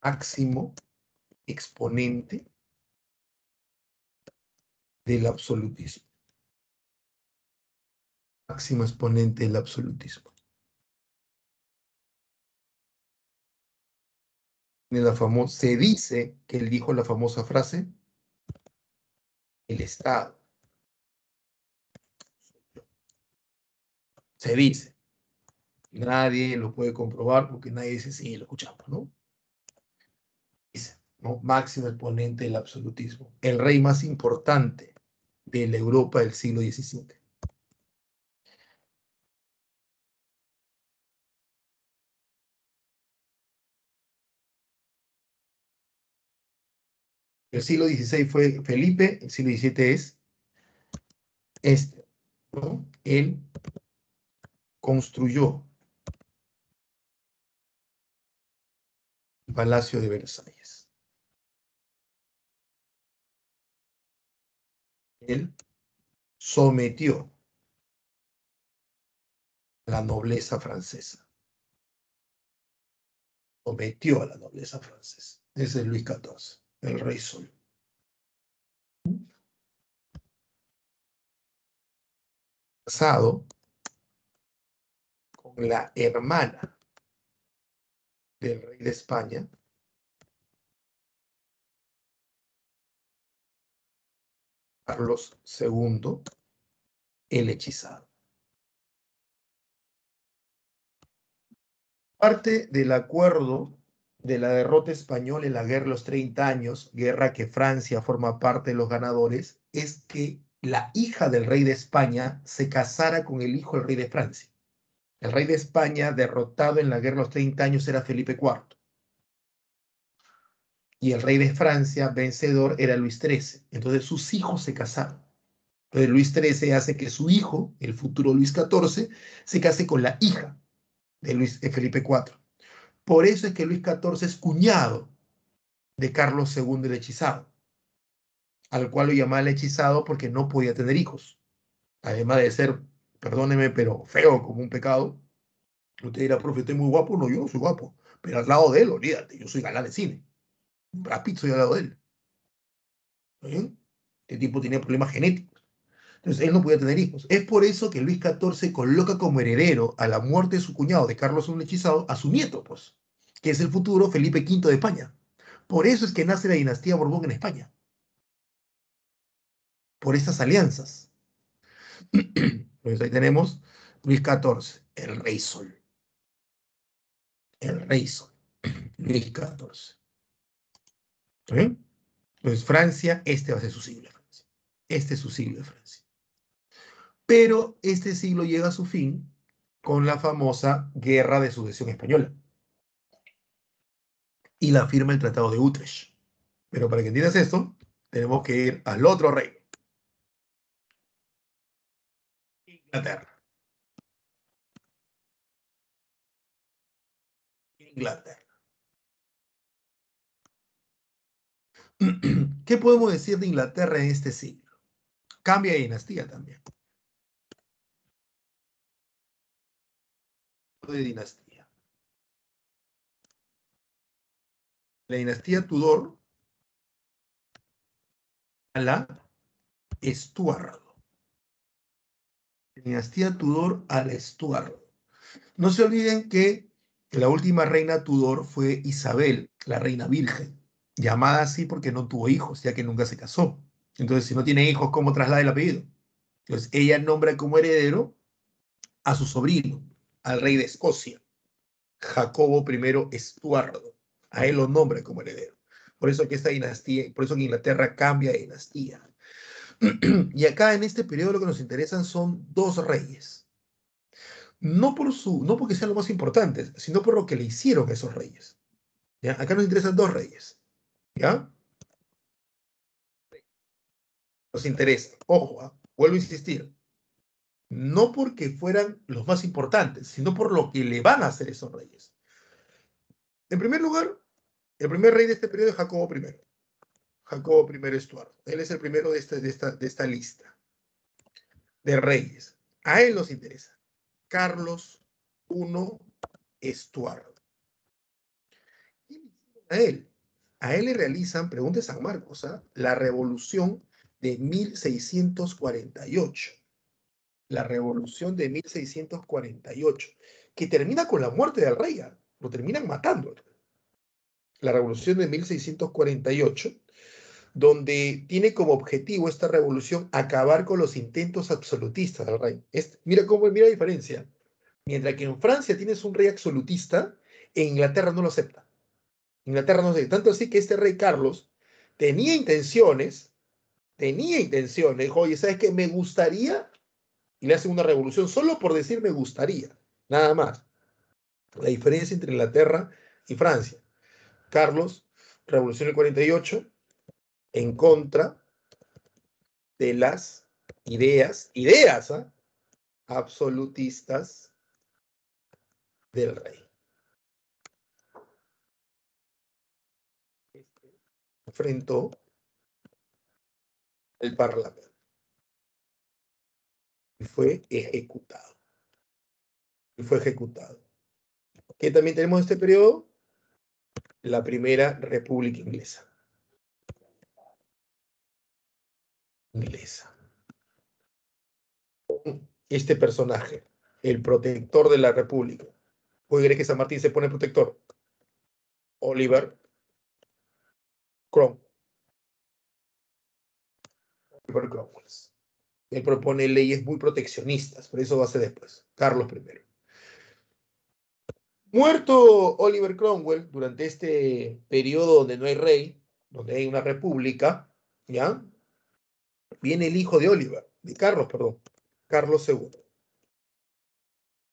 Máximo exponente del absolutismo máximo exponente del absolutismo. La se dice que él dijo la famosa frase, el Estado. Se dice. Nadie lo puede comprobar porque nadie dice sí, lo escuchamos, ¿no? Dice, ¿no? Máximo exponente del absolutismo. El rey más importante de la Europa del siglo XVII. El siglo XVI fue Felipe, el siglo XVII es este. Él construyó el Palacio de Versalles. Él sometió a la nobleza francesa. Sometió a la nobleza francesa. Ese es Luis XIV el rey sol. Casado con la hermana del rey de España, Carlos II el hechizado. Parte del acuerdo de la derrota española en la guerra de los 30 años, guerra que Francia forma parte de los ganadores, es que la hija del rey de España se casara con el hijo del rey de Francia. El rey de España, derrotado en la guerra de los 30 años, era Felipe IV. Y el rey de Francia, vencedor, era Luis XIII. Entonces sus hijos se casaron. Entonces Luis XIII hace que su hijo, el futuro Luis XIV, se case con la hija de, Luis, Felipe IV. Por eso es que Luis XIV es cuñado de Carlos II el hechizado, al cual lo llamaba el hechizado porque no podía tener hijos. Además de ser, perdóneme, pero feo como un pecado. Usted dirá, profe, estoy muy guapo. No, yo no soy guapo. Pero al lado de él, olvídate, yo soy galán de cine. Brad soy al lado de él. ¿Bien? Este tipo tenía problemas genéticos. Entonces, él no podía tener hijos. Es por eso que Luis XIV coloca como heredero a la muerte de su cuñado, de Carlos I hechizado, a su nieto, pues, que es el futuro Felipe V de España. Por eso es que nace la dinastía Borbón en España. Por estas alianzas. [CLEARS THROAT] Pues ahí tenemos Luis XIV, el rey sol. El rey sol. [CLEARS THROAT] Luis XIV. Pues Francia, este va a ser su siglo de Francia. Este es su siglo de Francia. Pero este siglo llega a su fin con la famosa Guerra de Sucesión Española. Y la firma el Tratado de Utrecht. Pero para que entiendas esto, tenemos que ir al otro reino. Inglaterra. Inglaterra. [CLEARS THROAT] ¿Qué podemos decir de Inglaterra en este siglo? Cambia de dinastía también. De dinastía. La dinastía Tudor a la Estuardo. Dinastía Tudor a la Estuardo. No se olviden que la última reina Tudor fue Isabel, la reina virgen, llamada así porque no tuvo hijos, ya que nunca se casó. Entonces, si no tiene hijos, ¿cómo traslada el apellido? Entonces, ella nombra como heredero a su sobrino, al rey de Escocia, Jacobo I Estuardo. A él lo nombra como heredero. Por eso que esta dinastía, por eso que Inglaterra cambia de dinastía. [CLEARS THROAT] y acá en este periodo lo que nos interesan son dos reyes. No, por su, no porque sean los más importantes, sino por lo que le hicieron a esos reyes. Acá nos interesan dos reyes. ¿Ya? Nos interesa. Ojo, ¿ah? vuelvo a insistir no porque fueran los más importantes, sino por lo que le van a hacer esos reyes. En primer lugar, el primer rey de este periodo es Jacobo I. Jacobo I Estuardo. Él es el primero de esta, de esta, de esta lista de reyes. A él nos interesa. Carlos I Estuardo. A él, a él le realizan, pregunte San Marcos, ¿ah? la revolución de 1648 la revolución de 1648, que termina con la muerte del rey, lo terminan matando. La revolución de 1648, donde tiene como objetivo esta revolución acabar con los intentos absolutistas del rey. mira cómo mira la diferencia. Mientras que en Francia tienes un rey absolutista, en Inglaterra no lo acepta. Inglaterra no acepta. Tanto así que este rey Carlos tenía intenciones, tenía intenciones, oye, ¿sabes qué? Me gustaría y le hace una revolución solo por decir me gustaría, nada más. La diferencia entre Inglaterra y Francia. Carlos, revolución del 48, en contra de las ideas, ideas ¿ah? absolutistas del rey. Enfrentó el Parlamento fue ejecutado. Y fue ejecutado. ¿Qué también tenemos en este periodo? La primera república inglesa. Inglesa. Este personaje, el protector de la república. ¿Puede creer que San Martín se pone protector? Oliver Cromwell. Oliver Cromwell. Él propone leyes muy proteccionistas, pero eso va a ser después. Carlos I. Muerto Oliver Cromwell durante este periodo donde no hay rey, donde hay una república, ¿ya? Viene el hijo de Oliver, de Carlos, perdón, Carlos II.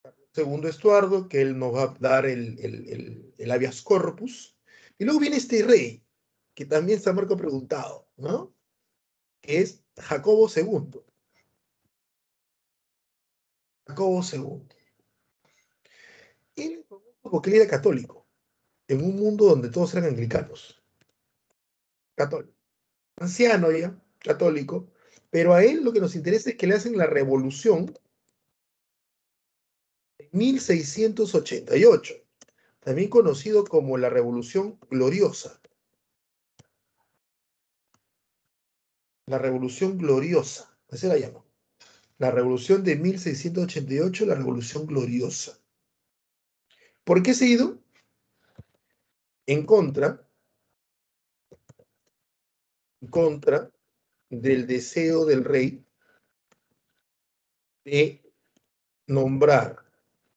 Carlos II Estuardo, que él nos va a dar el, el, el, habeas corpus. Y luego viene este rey, que también San Marco ha preguntado, ¿no? Que es Jacobo II. Jacobo II. Él, porque él era católico, en un mundo donde todos eran anglicanos. Católico. Anciano ya, católico, pero a él lo que nos interesa es que le hacen la revolución en 1688, también conocido como la Revolución Gloriosa. La Revolución Gloriosa, así la llamo. La Revolución de 1688, la Revolución Gloriosa. ¿Por qué se ha ido? En contra, en contra del deseo del rey de nombrar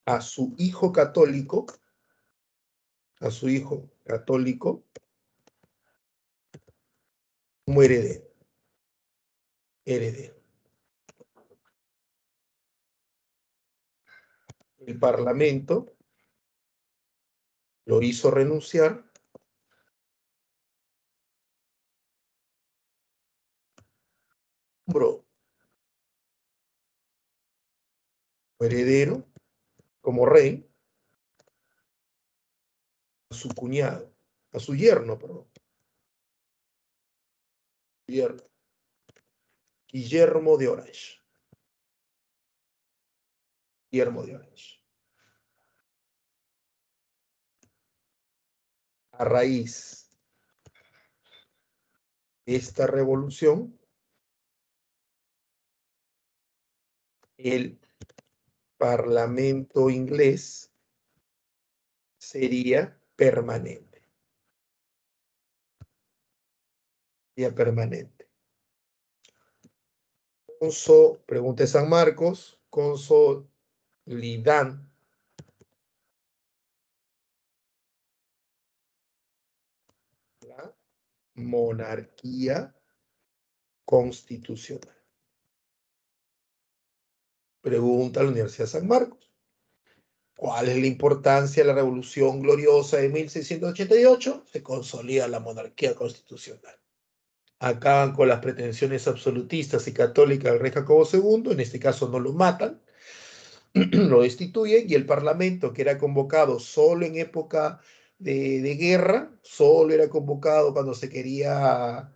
a su hijo católico, a su hijo católico, como heredero. Heredero. El Parlamento lo hizo renunciar nombró heredero como rey a su cuñado, a su yerno, perdón. Yerno. Guillermo de Orange. Guillermo Orange. A raíz de esta revolución, el Parlamento inglés sería permanente. Sería permanente. Conso, pregunta San Marcos, consolidán la monarquía constitucional. Pregunta a la Universidad de San Marcos. ¿Cuál es la importancia de la Revolución Gloriosa de 1688? Se consolida la monarquía constitucional. Acaban con las pretensiones absolutistas y católicas del rey Jacobo II, en este caso no lo matan, [CLEARS THROAT] lo destituyen y el Parlamento, que era convocado solo en época de, guerra, solo era convocado cuando se quería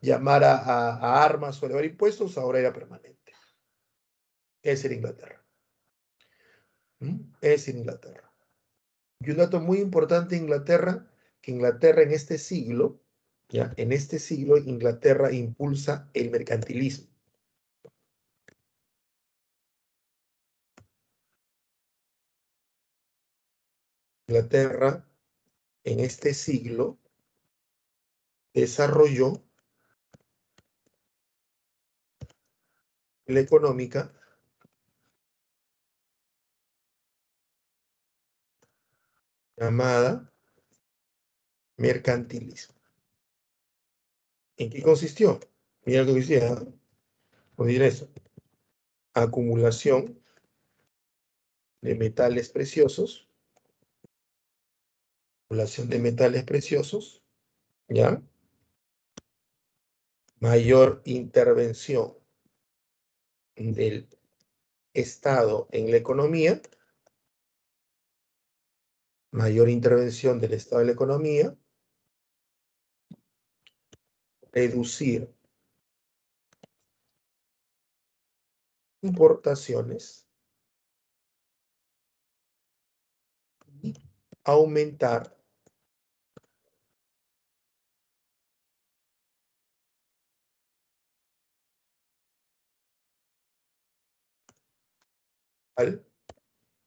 llamar a, a armas o elevar impuestos, ahora era permanente es en Inglaterra. ¿Mm? Es en Inglaterra. Y un dato muy importante Inglaterra, que Inglaterra en este siglo, ya, en este siglo Inglaterra impulsa el mercantilismo. Inglaterra en este siglo desarrolló la económica llamada mercantilismo. ¿En qué consistió? Mira lo que decía. Voy a eso. Acumulación de metales preciosos. Acumulación de metales preciosos. ¿Ya? Mayor intervención del Estado en la economía mayor intervención del Estado de la economía, reducir importaciones y aumentar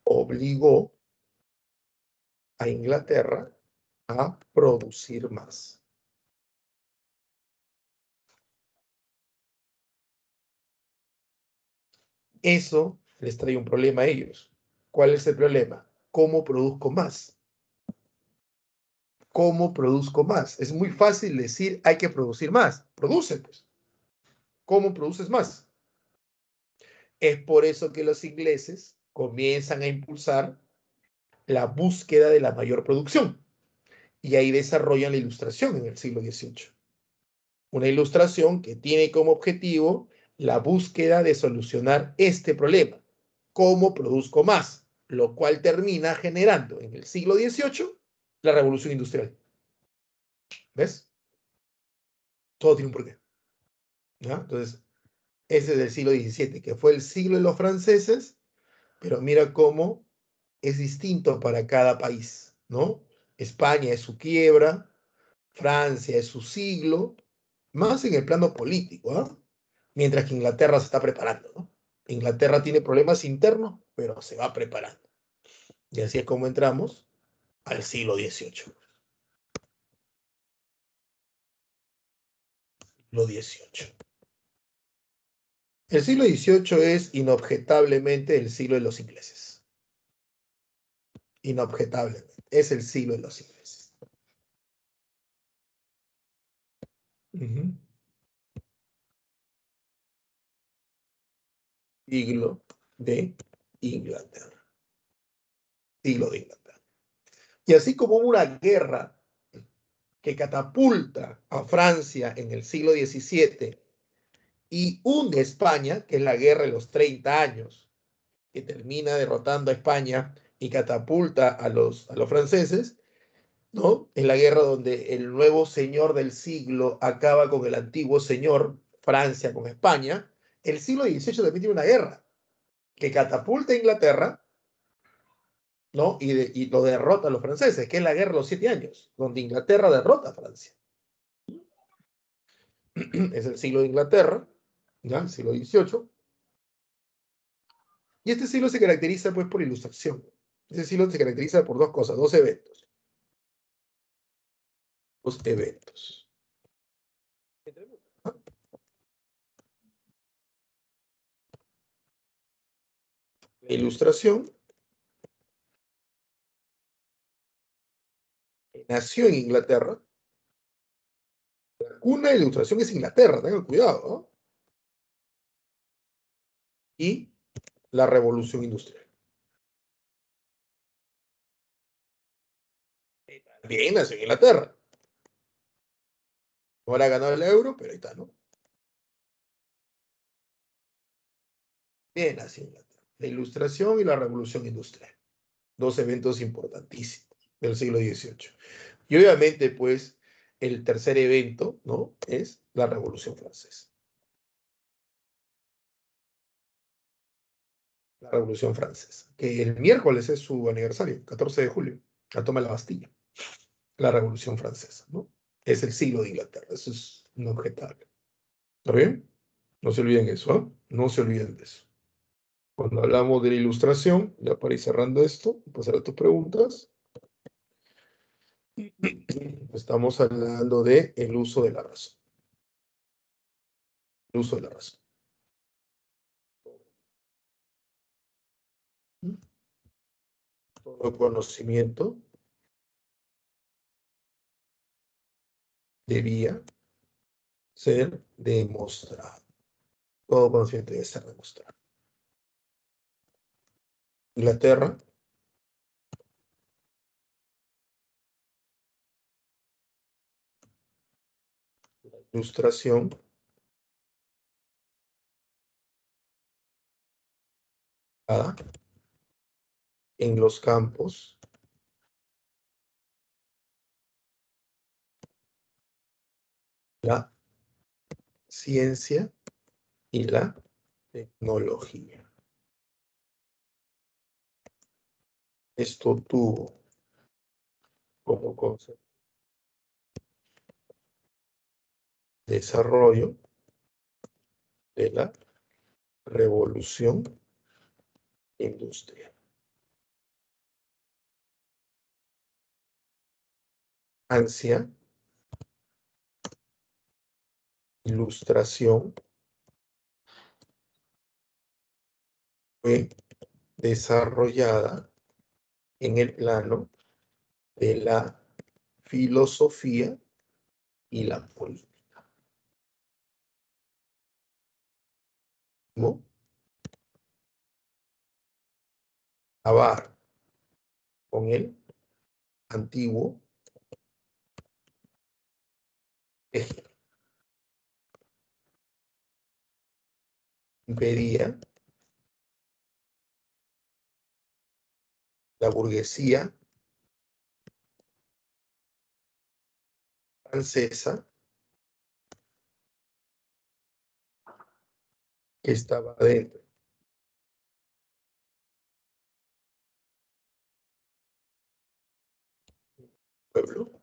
obligó a Inglaterra a producir más. Eso les trae un problema a ellos. ¿Cuál es el problema? ¿Cómo produzco más? ¿Cómo produzco más? Es muy fácil decir hay que producir más. Produce, pues. ¿Cómo produces más? Es por eso que los ingleses comienzan a impulsar la búsqueda de la mayor producción. Y ahí desarrollan la ilustración en el siglo XVIII. Una ilustración que tiene como objetivo la búsqueda de solucionar este problema. ¿Cómo produzco más? Lo cual termina generando en el siglo XVIII la revolución industrial. ¿Ves? Todo tiene un porqué. ¿Ya? Entonces, ese es del siglo XVII, que fue el siglo de los franceses, pero mira cómo es distinto para cada país, ¿no? España es su quiebra, Francia es su siglo, más en el plano político, ¿ah? mientras que Inglaterra se está preparando. ¿no? Inglaterra tiene problemas internos, pero se va preparando. Y así es como entramos al siglo XVIII. Siglo XVIII. El siglo XVIII es inobjetablemente el siglo de los ingleses. Inobjetablemente. Es el siglo de los ingleses. Siglo de Inglaterra. Siglo de Inglaterra. Y así como una guerra que catapulta a Francia en el siglo XVII y hunde España, que es la guerra de los 30 años, que termina derrotando a España y catapulta a los, a los franceses, ¿no? En la guerra donde el nuevo señor del siglo acaba con el antiguo señor, Francia con España, el siglo XVIII también tiene una guerra que catapulta a Inglaterra, ¿no? Y, lo derrota a los franceses, que es la guerra de los siete años, donde Inglaterra derrota a Francia. [CLEARS THROAT] Es el siglo de Inglaterra, ¿ya? Siglo XVIII. Y este siglo se caracteriza, pues, por ilustración. Este siglo se caracteriza por dos cosas, dos eventos. Dos eventos. La ilustración nació en Inglaterra. La de ilustración es Inglaterra, tengan cuidado, ¿no? Y la revolución industrial. También nació en Inglaterra. Ahora ganó el euro, pero ahí está, ¿no? Bien, nació en Inglaterra la Ilustración y la Revolución Industrial. Dos eventos importantísimos del siglo XVIII. Y obviamente, pues, el tercer evento, ¿no? Es la Revolución Francesa. La Revolución Francesa, que el miércoles es su aniversario, 14 de julio, la toma de la Bastilla. La Revolución Francesa, ¿no? Es el siglo de Inglaterra, eso es inobjetable. ¿Está bien? No se olviden eso, ¿eh? No se olviden de eso. Cuando hablamos de la ilustración, ya para ir cerrando esto, pasar a tus preguntas. [CLEARS THROAT] Estamos hablando de el uso de la razón. El uso de la razón. Todo conocimiento debía ser demostrado. Todo conocimiento debe ser demostrado. Inglaterra. La ilustración. En los campos la ciencia y la tecnología. Esto tuvo como concepto desarrollo de la revolución industrial. Ansia, ilustración, fue desarrollada en el plano de la filosofía y la política. ¿Cómo? Acabar con el antiguo Impedía la burguesía francesa que estaba dentro. Pueblo.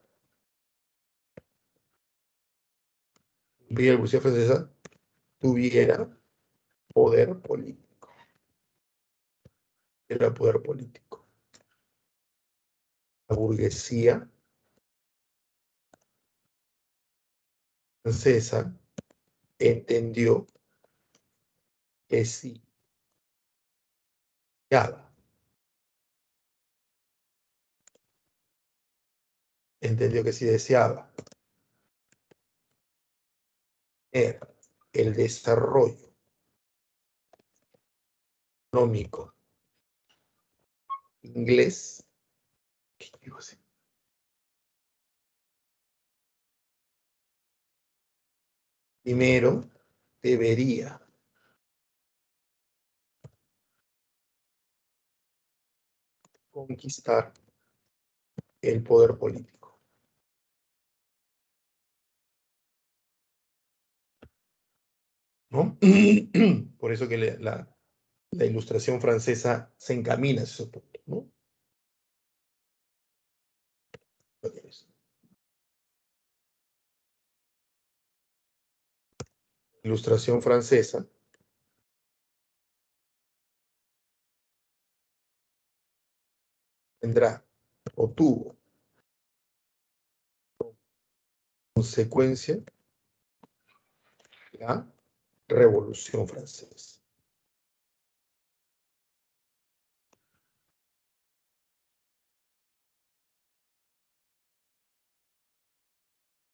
La burguesía francesa tuviera poder político. Era poder político. La burguesía francesa entendió que sí entendió que si deseaba el desarrollo económico inglés, primero debería conquistar el poder político. ¿No? [CLEARS THROAT] Por eso que la, la, ilustración francesa se encamina a ese punto, ¿no? Ilustración francesa tendrá o tuvo consecuencia Revolución Francesa.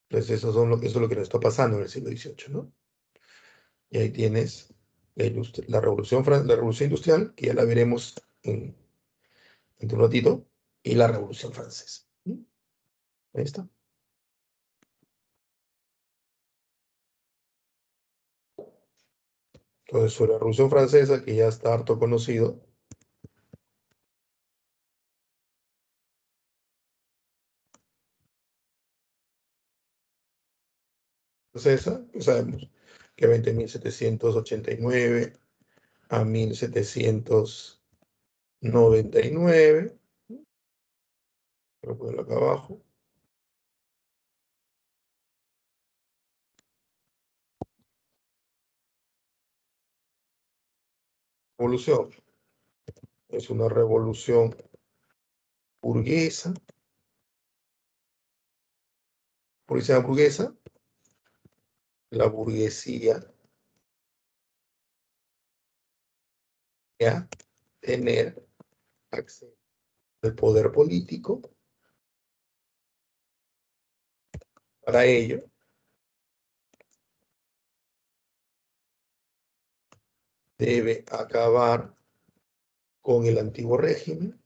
Entonces, eso, son lo, eso es lo que nos está pasando en el siglo XVIII, ¿no? Y ahí tienes la, revolución, la revolución industrial, que ya la veremos en, un ratito, y la revolución francesa. Ahí está. Entonces, sobre la Revolución Francesa, que ya está harto conocido, francesa, sabemos que va entre 1789 a 1799. Voy a ponerlo acá abajo. Revolución. Es una revolución burguesa. ¿Por qué se llama burguesa? la burguesía a tener acceso al poder político. Para ello, debe acabar con el antiguo régimen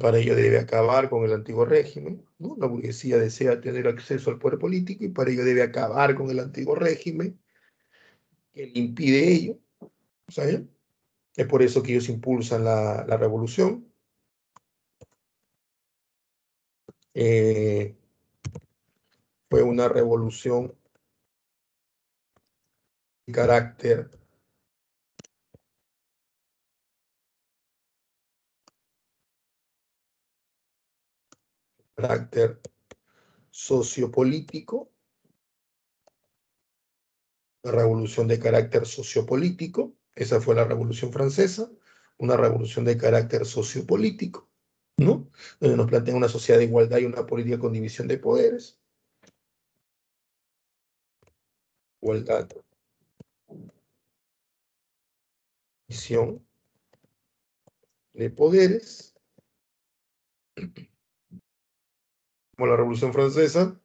Para ello debe acabar con el antiguo régimen. La burguesía desea tener acceso al poder político y para ello debe acabar con el antiguo régimen que le impide ello. Es por eso que ellos impulsan la, revolución. Eh, fue una revolución carácter. Carácter sociopolítico, la revolución de carácter sociopolítico, esa fue la revolución francesa, una revolución de carácter sociopolítico, ¿no? Donde nos plantea una sociedad de igualdad y una política con división de poderes. Igualdad División de poderes. Como la Revolución Francesa,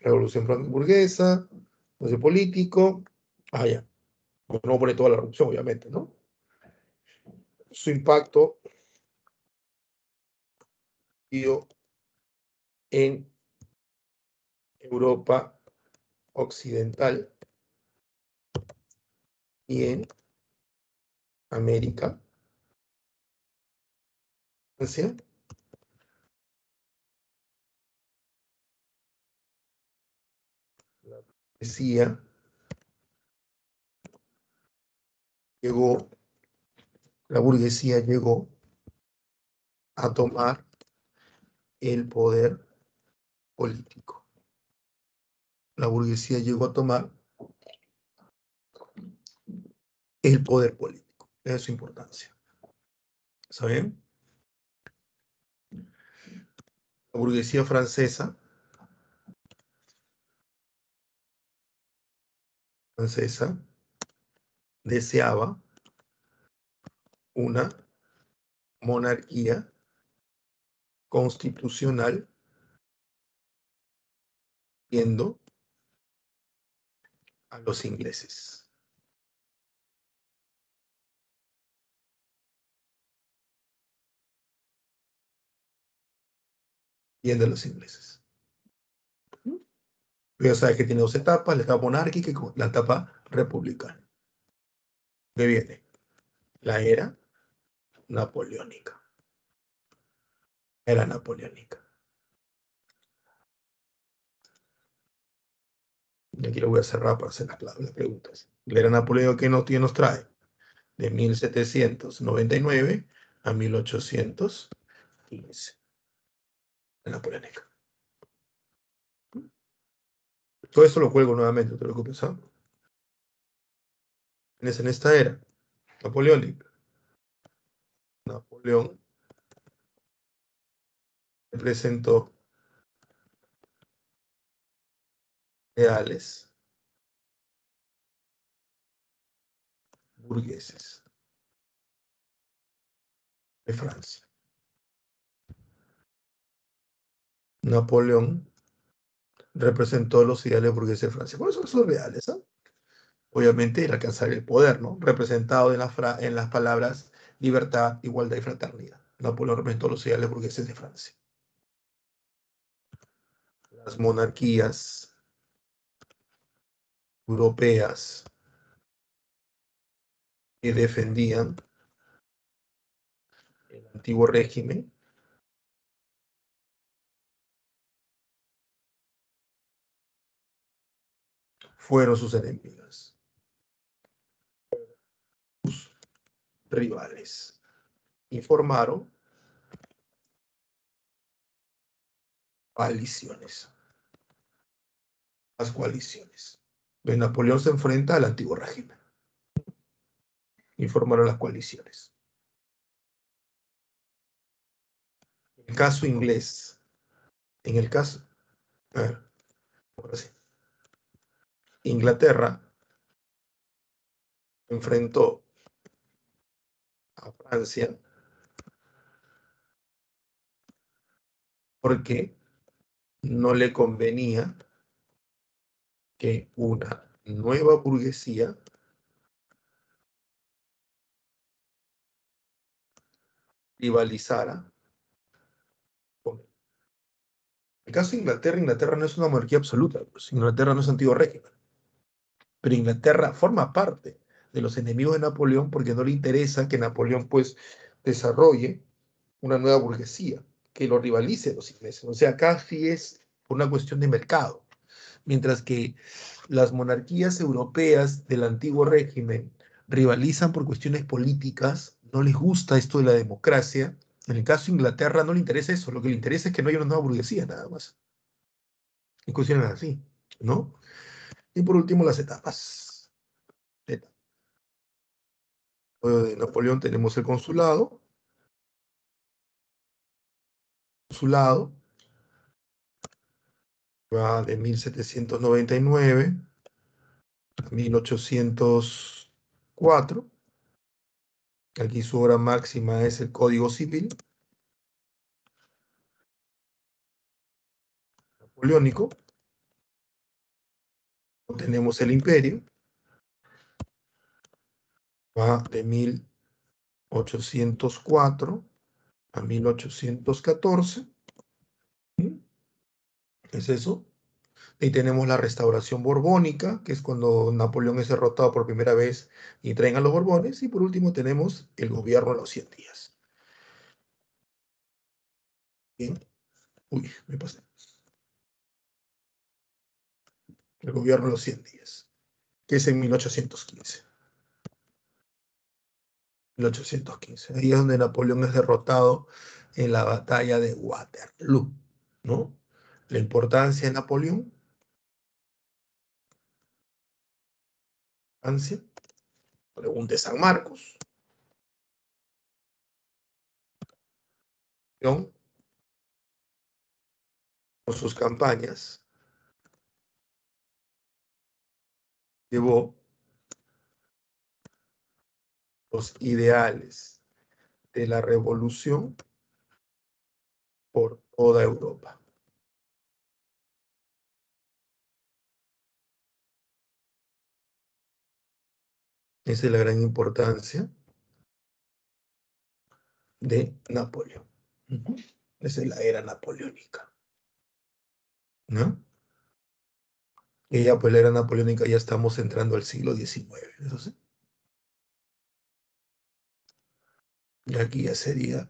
Revolución Burguesa, político. Ah, ya. No pone toda la revolución, obviamente, ¿no? Su impacto en Europa Occidental y en América. Asia. La poesía llegó, la burguesía llegó a tomar el poder político. La burguesía llegó a tomar el poder político. Es su importancia. ¿Saben? La burguesía francesa francesa deseaba una monarquía constitucional viendo a los ingleses. Viendo a los ingleses. Ya sabes que tiene dos etapas, la etapa monárquica y la etapa republicana que viene? La era napoleónica. Era napoleónica. Y aquí lo voy a cerrar para hacer las, preguntas. La era napoleónica que nos, nos trae de 1799 a 1815. La napoleónica. Todo esto lo cuelgo nuevamente, te preocupes. ¿ah? es en esta era? Napoleónica. Napoleón presentó reales burgueses de Francia. Napoleón representó los ideales burgueses de Francia. ¿Cuáles son esos reales? ¿ah? obviamente el alcanzar el poder, ¿no? Representado en, en las palabras libertad, igualdad y fraternidad. Napoleón representó los ideales burgueses de Francia. Las monarquías europeas que defendían el antiguo régimen fueron sus enemigas. rivales. Informaron coaliciones. Las coaliciones. De Napoleón se enfrenta al antiguo régimen. Informaron las coaliciones. En el caso inglés, en el caso, Inglaterra enfrentó a Francia porque no le convenía que una nueva burguesía rivalizara con el. Caso de Inglaterra, Inglaterra no es una monarquía absoluta, pues Inglaterra no es antiguo régimen, pero Inglaterra forma parte de los enemigos de Napoleón porque no le interesa que Napoleón pues desarrolle una nueva burguesía que lo rivalice los ingleses. O sea, sí es una cuestión de mercado. Mientras que las monarquías europeas del antiguo régimen rivalizan por cuestiones políticas, no les gusta esto de la democracia. En el caso de Inglaterra no le interesa eso, lo que le interesa es que no haya una nueva burguesía, nada más. Y cuestiones así, ¿no? Y por último, las etapas de Napoleón tenemos el consulado. Consulado va de 1799 a 1804. Aquí su obra máxima es el Código Civil. Napoleónico. Tenemos el Imperio. Va de 1804 a 1814. ¿Es eso? Y tenemos la restauración borbónica, que es cuando Napoleón es derrotado por primera vez y traen a los borbones. Y por último tenemos el gobierno de los 100 días. Bien. Uy, me pasé. El gobierno de los 100 días, que es en 1815. 1815. Ahí es donde Napoleón es derrotado en la batalla de Waterloo, ¿no? La importancia de Napoleón Pregunte San Marcos. Por sus campañas llevó los ideales de la revolución por toda Europa. Esa es la gran importancia de Napoleón. Esa es la era napoleónica. ¿No? Y ya pues la era napoleónica ya estamos entrando al siglo XIX, ¿eso sí? Y aquí ya sería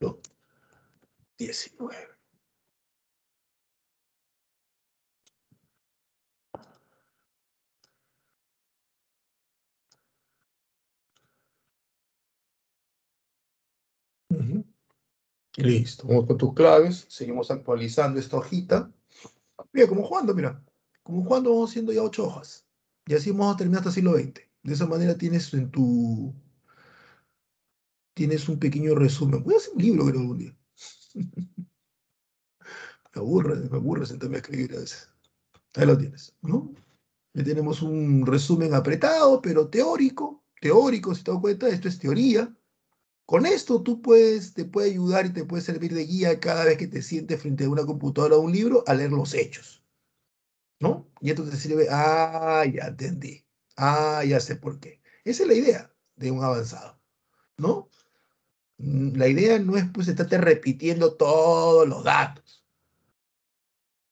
lo 19. Listo, vamos con tus claves, seguimos actualizando esta hojita. Mira, como jugando, mira, como jugando vamos haciendo ya ocho hojas. Y así vamos a terminar hasta el siglo XX. De esa manera tienes en tu... Tienes un pequeño resumen. Voy a hacer un libro, creo, algún día. [LAUGHS] me aburre, me aburre sentarme a escribir a veces. Ahí lo tienes, ¿no? Ya tenemos un resumen apretado, pero teórico. Teórico, si te das cuenta, esto es teoría. Con esto tú puedes, te puede ayudar y te puede servir de guía cada vez que te sientes frente a una computadora o un libro a leer los hechos. ¿No? Y esto te sirve, ah, ya entendí. Ah, ya sé por qué. Esa es la idea de un avanzado. ¿No? Mm, la idea no es pues estarte repitiendo todos los datos.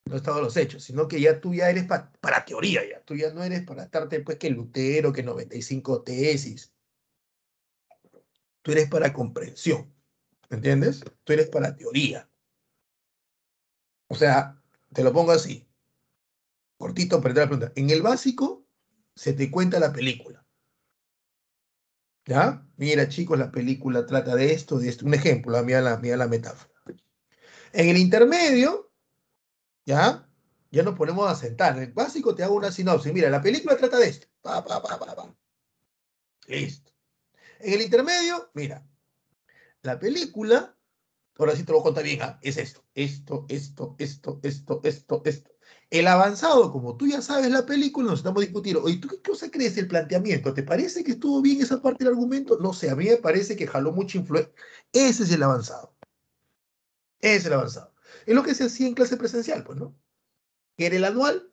No todos los hechos, sino que ya tú ya eres para teoría, ya. Tú ya no eres para estarte pues que Lutero, que 95 tesis Tú eres para comprensión, ¿me entiendes? Tú eres para teoría. O sea, te lo pongo así, cortito para la pregunta. En el básico se te cuenta la película. ¿Ya? Mira, chicos, la película trata de esto, de esto. Un ejemplo, mira la, mira la metáfora. En el intermedio, ¿ya? Ya nos ponemos a sentar. En el básico te hago una sinopsis. Mira, la película trata de esto. Pa, pa, pa, pa, pa. Listo. En el intermedio, mira, la película, ahora sí te lo contar bien, ¿ah? es esto, esto, esto, esto, esto, esto, esto. El avanzado, como tú ya sabes la película, nos estamos discutiendo. Oye, ¿tú qué cosa crees del planteamiento? ¿Te parece que estuvo bien esa parte del argumento? No sé, a mí me parece que jaló mucha influencia. Ese es el avanzado. Ese es el avanzado. Es lo que se hacía en clase presencial, pues, ¿no? ¿Qué era el anual?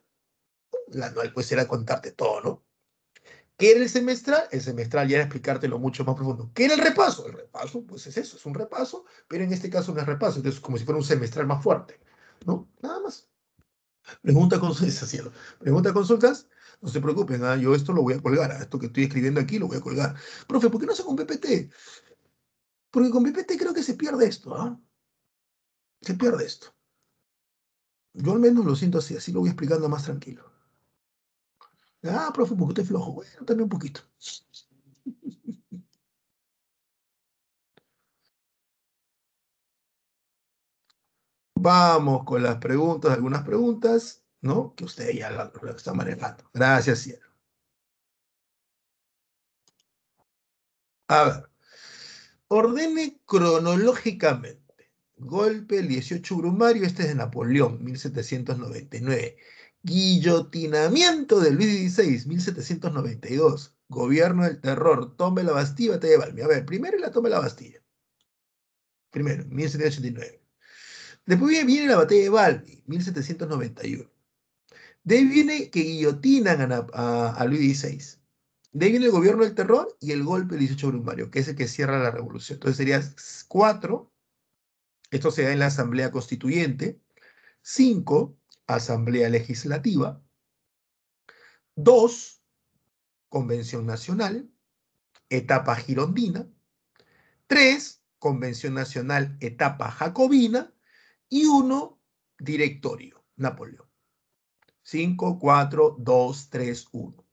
El anual, pues, era contarte todo, ¿no? ¿Qué era el semestral? El semestral ya era explicártelo mucho más profundo. ¿Qué era el repaso? El repaso, pues es eso, es un repaso, pero en este caso no es repaso, entonces es como si fuera un semestral más fuerte, ¿no? Nada más. Pregunta, consultas, [LAUGHS] cielo. Pregunta, consultas. No se preocupen, ¿ah? yo esto lo voy a colgar, ¿ah? esto que estoy escribiendo aquí lo voy a colgar. Profe, ¿por qué no se con PPT? Porque con PPT creo que se pierde esto, ¿ah? Se pierde esto. Yo al menos lo siento así, así lo voy explicando más tranquilo. Ah, profe, porque usted es flojo. Bueno, también un poquito. Vamos con las preguntas, algunas preguntas, ¿no? Que usted ya lo, lo está manejando. Gracias, cielo. A ver. Ordene cronológicamente. Golpe el 18 Brumario, este es de Napoleón, 1799. Guillotinamiento de Luis XVI, 1792. Gobierno del terror. Tome la Bastilla, te lleva. A ver, primero la tome la Bastilla. Primero, 1789. Después viene la batalla de Valmy, 1791. De ahí viene que guillotinan a, Luis XVI. De ahí viene el gobierno del terror y el golpe del 18 Brumario, que es el que cierra la revolución. Entonces sería cuatro. Esto se da en la Asamblea Constituyente. Cinco, Asamblea Legislativa. Dos, Convención Nacional, etapa girondina. Tres, Convención Nacional, etapa jacobina. Y uno, directorio, Napoleón. 5, 4, 2, 3, 1.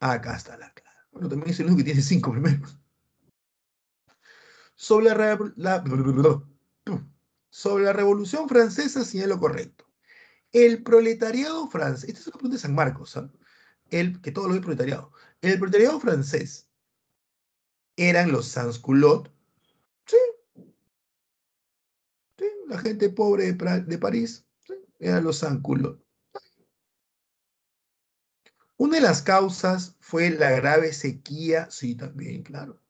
Acá está la clave. Bueno, también es el único que tiene 5 primero. Sobre la, sobre la Revolución Francesa señala lo correcto. El proletariado francés, esta es una pregunta de San Marcos, ¿ah? el, que todo lo es proletariado. El proletariado francés eran los sans-culottes, sí, la gente pobre de, París, eran los ánculos. Una de las causas fue la grave sequía, sí, también, claro.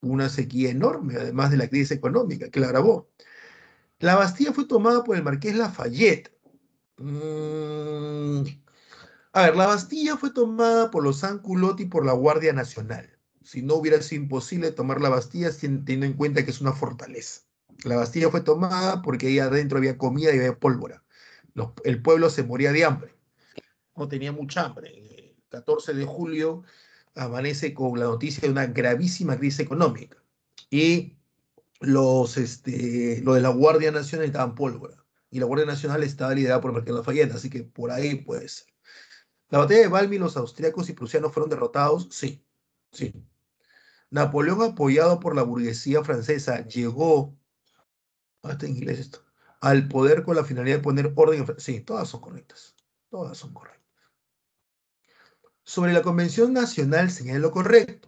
Una sequía enorme, además de la crisis económica, que la agravó. La Bastilla fue tomada por el marqués Lafayette. Mm. A ver, la Bastilla fue tomada por los Anculotti y por la Guardia Nacional. Si no hubiera sido imposible tomar la Bastilla, teniendo en cuenta que es una fortaleza. La Bastilla fue tomada porque ahí adentro había comida y había pólvora. el pueblo se moría de hambre. No tenía mucha hambre. El 14 de julio amanece con la noticia de una gravísima crisis económica. Y los, este, lo de la Guardia Nacional estaban pólvora. Y la Guardia Nacional estaba liderada por Marqués Lafayette, así que por ahí puede ser. ¿La batalla de Valmy, los austriacos y prusianos fueron derrotados? Sí, sí. Napoleón, apoyado por la burguesía francesa, llegó en inglés esto, al poder con la finalidad de poner orden en Sí, todas son correctas. Todas son correctas. Sobre la Convención Nacional señala lo correcto.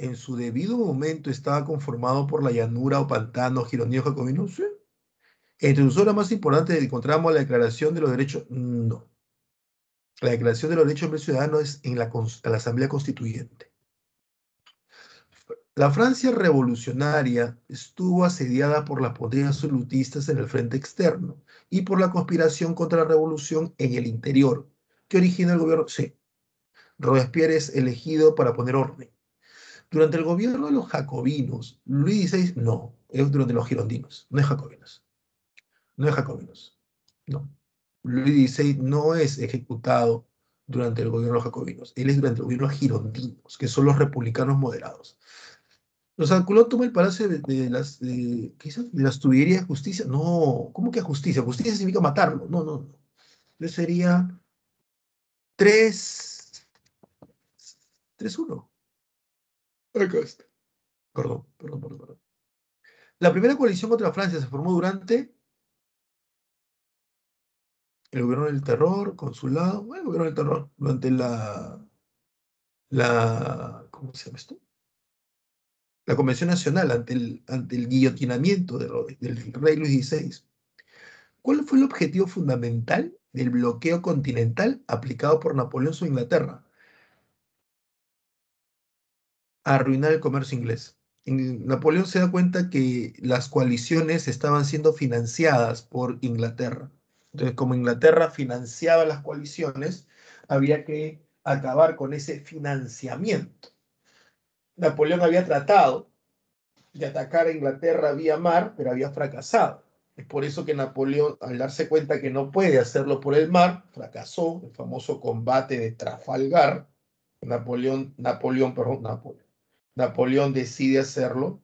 En su debido momento estaba conformado por la llanura o pantano girondino jacobino. Sí. Entre sus obras más importantes encontramos la Declaración de los Derechos. No. La Declaración de los Derechos del Ciudadano es en la Asamblea Constituyente. La Francia revolucionaria estuvo asediada por las potencias absolutistas en el frente externo y por la conspiración contra la revolución en el interior, que origina el gobierno. Sí, Robespierre es elegido para poner orden. Durante el gobierno de los jacobinos, Luis XVI, no, es durante los girondinos, no es jacobinos. No es jacobinos, no. Luis XVI no es ejecutado durante el gobierno de los jacobinos, él es durante el gobierno de los girondinos, que son los republicanos moderados. Los Anculón toma el palacio de, las, de, de las tuberías de justicia. No, ¿cómo que justicia? Justicia significa matarlo. No, no, no. Entonces sería 3, 3-1. Acá. Perdón, perdón, perdón, perdón. La primera coalición contra Francia se formó durante el gobierno del terror, consulado, bueno, el gobierno del terror, durante la, la, ¿cómo se llama esto? la Convención Nacional ante el, ante el guillotinamiento del rey Luis XVI. ¿Cuál fue el objetivo fundamental del bloqueo continental aplicado por Napoleón sobre Inglaterra? Arruinar el comercio inglés. Napoleón se da cuenta que las coaliciones estaban siendo financiadas por Inglaterra. Entonces, como Inglaterra financiaba las coaliciones, había que acabar con ese financiamiento. Napoleón había tratado de atacar a Inglaterra vía mar, pero había fracasado. Es por eso que Napoleón, al darse cuenta que no puede hacerlo por el mar, fracasó, el famoso combate de Trafalgar. Napoleón, Napoleón, perdón, Napoleón. Napoleón decide hacerlo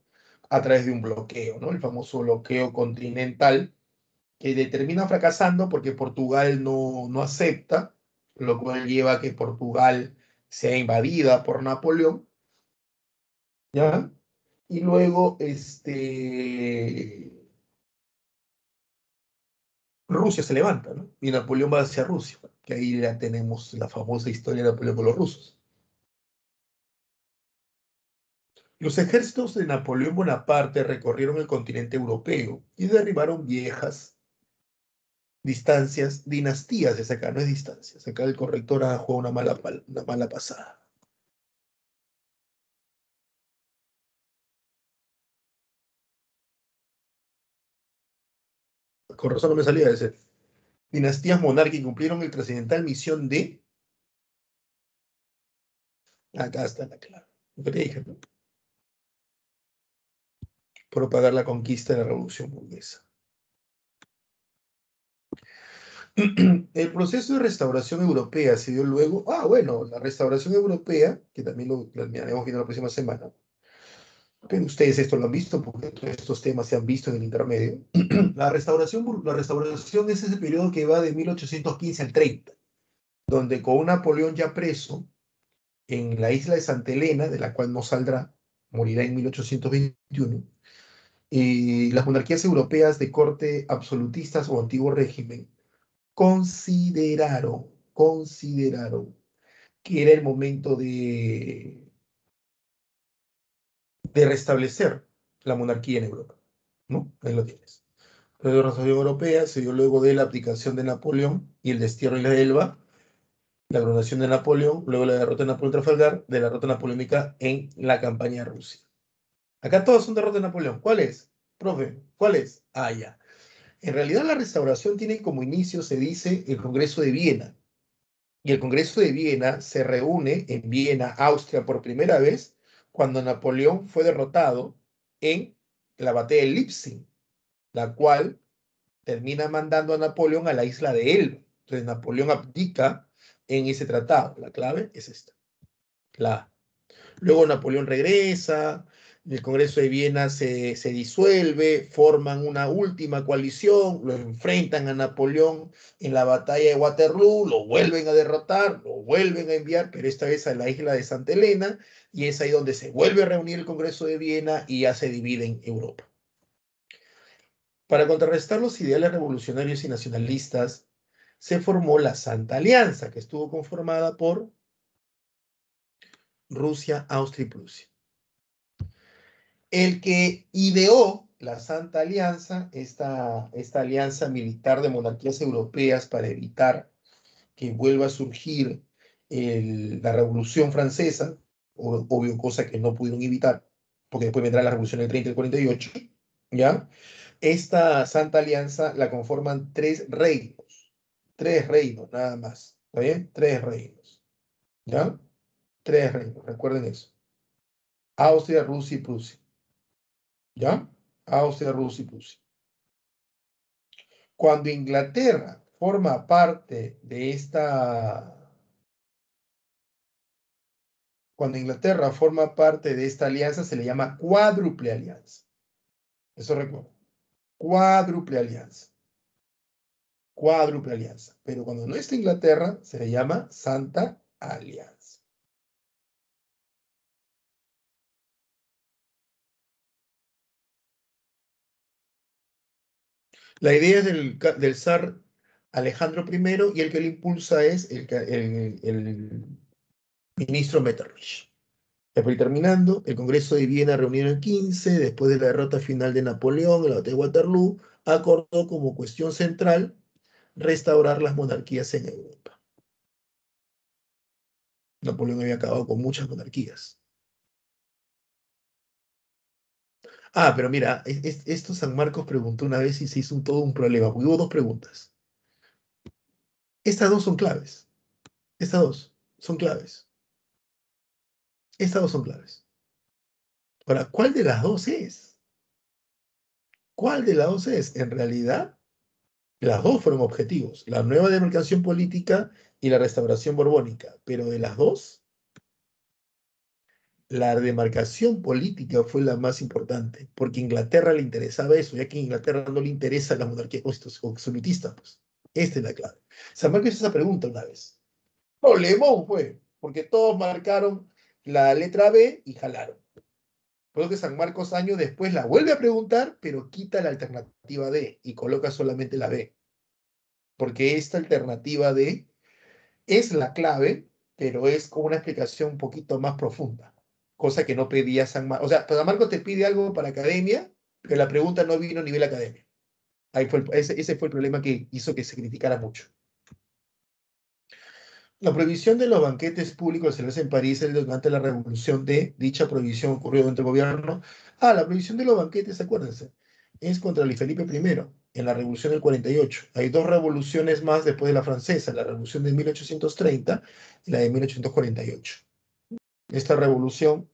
a través de un bloqueo, ¿no? El famoso bloqueo continental, que determina fracasando porque Portugal no, no acepta, lo cual lleva a que Portugal sea invadida por Napoleón ¿ya? Y luego, este, Rusia se levanta, ¿no? Y Napoleón va hacia Rusia, que ahí ya tenemos la famosa historia de Napoleón con los rusos. Los ejércitos de Napoleón Bonaparte recorrieron el continente europeo y derribaron viejas distancias, dinastías es acá, no es distancias. Acá el corrector ha jugado una mala, una mala pasada. Con razón no me salía de ese. Dinastías monárquicas cumplieron el trascendental misión de. Acá está la clave. dije, ¿no? Propagar la conquista de la revolución burguesa. [CLEARS THROAT] El proceso de restauración europea se dio luego, ah, bueno, la restauración europea, que también lo planearemos viendo la próxima semana, pero ustedes esto lo han visto porque estos temas se han visto en el intermedio. [CLEARS THROAT] La restauración, la restauración es ese periodo que va de 1815 al 30, donde con Napoleón ya preso en la isla de Santa Elena, de la cual no saldrá, morirá en 1821, y las monarquías europeas de corte absolutistas o antiguo régimen consideraron, consideraron que era el momento de, de restablecer la monarquía en Europa. ¿No? Ahí lo tienes. La Revolución Europea se dio luego de la abdicación de Napoleón y el destierro de la Elba, la coronación de Napoleón, luego la derrota de Napoleón Trafalgar, de la derrota napoleónica en la campaña de Rusia. Acá todos son derrotas de Napoleón. ¿Cuál es? Profe, ¿cuál es? Ah, ya. En realidad la restauración tiene como inicio, se dice, el Congreso de Viena. Y el Congreso de Viena se reúne en Viena, Austria, por primera vez, cuando Napoleón fue derrotado en la batalla de Leipzig, la cual termina mandando a Napoleón a la isla de Elba. Entonces Napoleón abdica en ese tratado. La clave es esta. La. Luego Napoleón regresa, el Congreso de Viena se, disuelve, forman una última coalición, lo enfrentan a Napoleón en la batalla de Waterloo, lo vuelven a derrotar, lo vuelven a enviar, pero esta vez a la isla de Santa Elena, y es ahí donde se vuelve a reunir el Congreso de Viena y ya se divide en Europa. Para contrarrestar los ideales revolucionarios y nacionalistas, se formó la Santa Alianza, que estuvo conformada por Rusia, Austria y Prusia el que ideó la Santa Alianza, esta, esta alianza militar de monarquías europeas para evitar que vuelva a surgir la Revolución Francesa, obvio cosa que no pudieron evitar, porque después vendrá la Revolución del 30 y el 48, ¿ya? Esta Santa Alianza la conforman tres reinos, tres reinos nada más, ¿está bien? Tres reinos, ¿ya? Tres reinos, recuerden eso. Austria, Rusia y Prusia. ¿Ya? Austria, Rusia y Prusia. Cuando Inglaterra forma parte de esta... Cuando Inglaterra forma parte de esta alianza se le llama cuádruple alianza. Eso recuerdo. Cuádruple alianza. Cuádruple alianza. Pero cuando no está Inglaterra se le llama Santa Alianza. La idea es del, zar Alejandro I y el que lo impulsa es el, el, ministro Metternich. Después terminando, el Congreso de Viena reunido en 15, después de la derrota final de Napoleón en la batalla de Waterloo, acordó como cuestión central restaurar las monarquías en Europa. Napoleón había acabado con muchas monarquías. Ah, pero mira, esto San Marcos preguntó una vez y se hizo un, todo un problema, porque hubo dos preguntas. Estas dos son claves. Estas dos son claves. Estas dos son claves. Ahora, ¿cuál de las dos es? ¿Cuál de las dos es? En realidad, las dos fueron objetivos. La nueva demarcación política y la restauración borbónica. Pero de las dos, la demarcación política fue la más importante, porque a Inglaterra le interesaba eso, ya que a Inglaterra no le interesa la monarquía absolutista, pues. Esta es la clave. San Marcos hizo esa pregunta una vez. Problemón fue, porque todos marcaron la letra B y jalaron. Por que San Marcos años después la vuelve a preguntar, pero quita la alternativa D y coloca solamente la B. Porque esta alternativa D es la clave, pero es con una explicación un poquito más profunda cosa que no pedía San Marcos. O sea, San Marcos te pide algo para academia, pero la pregunta no vino a nivel academia. Ahí fue ese, fue el problema que hizo que se criticara mucho. La prohibición de los banquetes públicos se hace en París durante la revolución de dicha prohibición ocurrió durante el gobierno. Ah, la prohibición de los banquetes, acuérdense, es contra el Felipe I en la revolución del 48. Hay dos revoluciones más después de la francesa, la revolución de 1830 y la de 1848. Esta revolución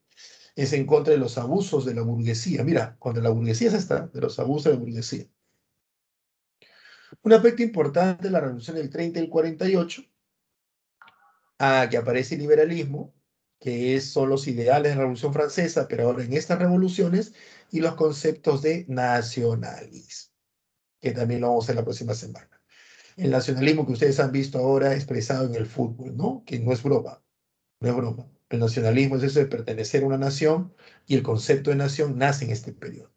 es en contra de los abusos de la burguesía. Mira, contra la burguesía es esta, de los abusos de la burguesía. Un aspecto importante de la revolución del 30 y el 48 a que aparece el liberalismo, que son los ideales de la Revolución Francesa, pero ahora en estas revoluciones, y los conceptos de nacionalismo, que también lo vamos a ver la próxima semana. El nacionalismo que ustedes han visto ahora expresado en el fútbol, ¿no? Que no es broma, no es broma. El nacionalismo es eso de pertenecer a una nación y el concepto de nación nace en este periodo.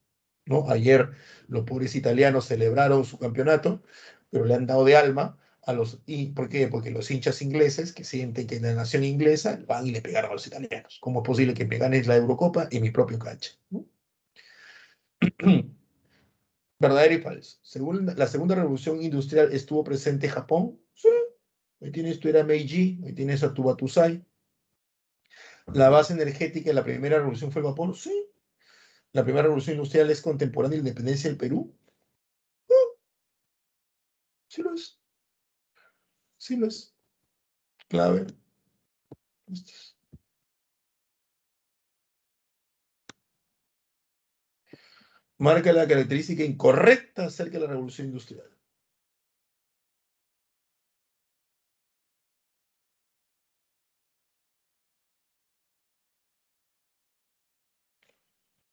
¿no? Ayer los pobres italianos celebraron su campeonato, pero le han dado de alma a los, y, ¿por qué? Porque los hinchas ingleses que sienten que la nación inglesa van y le pegaron a los italianos. ¿Cómo es posible que me ganes la Eurocopa en mi propio cancha? [CLEARS THROAT] ¿Verdadero y falso? Según la segunda revolución industrial estuvo presente Japón. Sí. Ahí tienes tu era Meiji, ahí tienes a tu Batusai. La base energética de la primera revolución fue el vapor. Sí. La primera revolución industrial es contemporánea de la independencia del Perú. Sí lo es. Sí lo es. Clave. Marca la característica incorrecta acerca de la revolución industrial.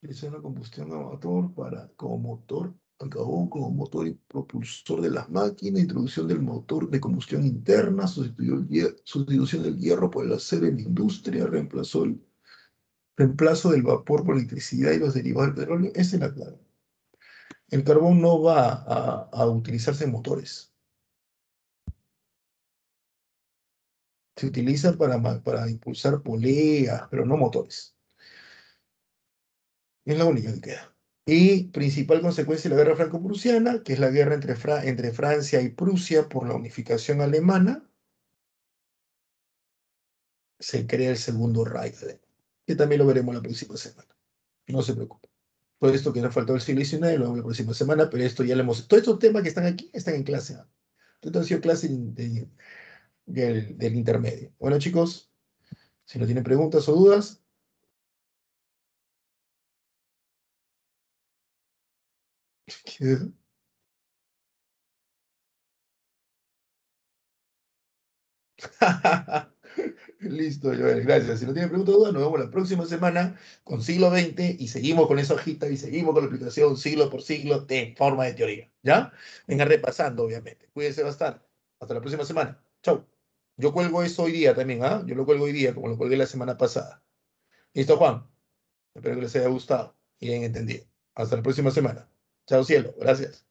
Es una combustión a motor para, como motor acabó como motor y propulsor de las máquinas, introducción del motor de combustión interna, sustitución del hierro por el acero en la industria, reemplazo del vapor por electricidad y los derivados del petróleo, esa es la clave. El carbón no va a, a utilizarse en motores. Se utiliza para, para impulsar poleas, pero no motores. Es la única que queda. Y principal consecuencia de la guerra franco-prusiana, que es la guerra entre, entre Francia y Prusia por la unificación alemana, se crea el segundo Reich, que también lo veremos la próxima semana. No se preocupe. Todo esto que nos faltó el siglo XIX lo veremos la próxima semana, pero esto ya lo hemos... Todos estos temas que están aquí están en clase A. Todo ha sido clase del, del intermedio. Bueno, chicos, si no tienen preguntas o dudas, [LAUGHS] Listo, Joel, gracias. Si no tiene preguntas o dudas, nos vemos la próxima semana con siglo XX y seguimos con esa hojita y seguimos con la explicación siglo por siglo de forma de teoría. ¿Ya? Venga repasando, obviamente. Cuídense bastante. Hasta la próxima semana. Chau. Yo cuelgo eso hoy día también, ¿ah? Yo lo cuelgo hoy día, como lo colgué la semana pasada. ¿Listo, Juan? Espero que les haya gustado y hayan entendido. Hasta la próxima semana. Chao, cielo. Gracias.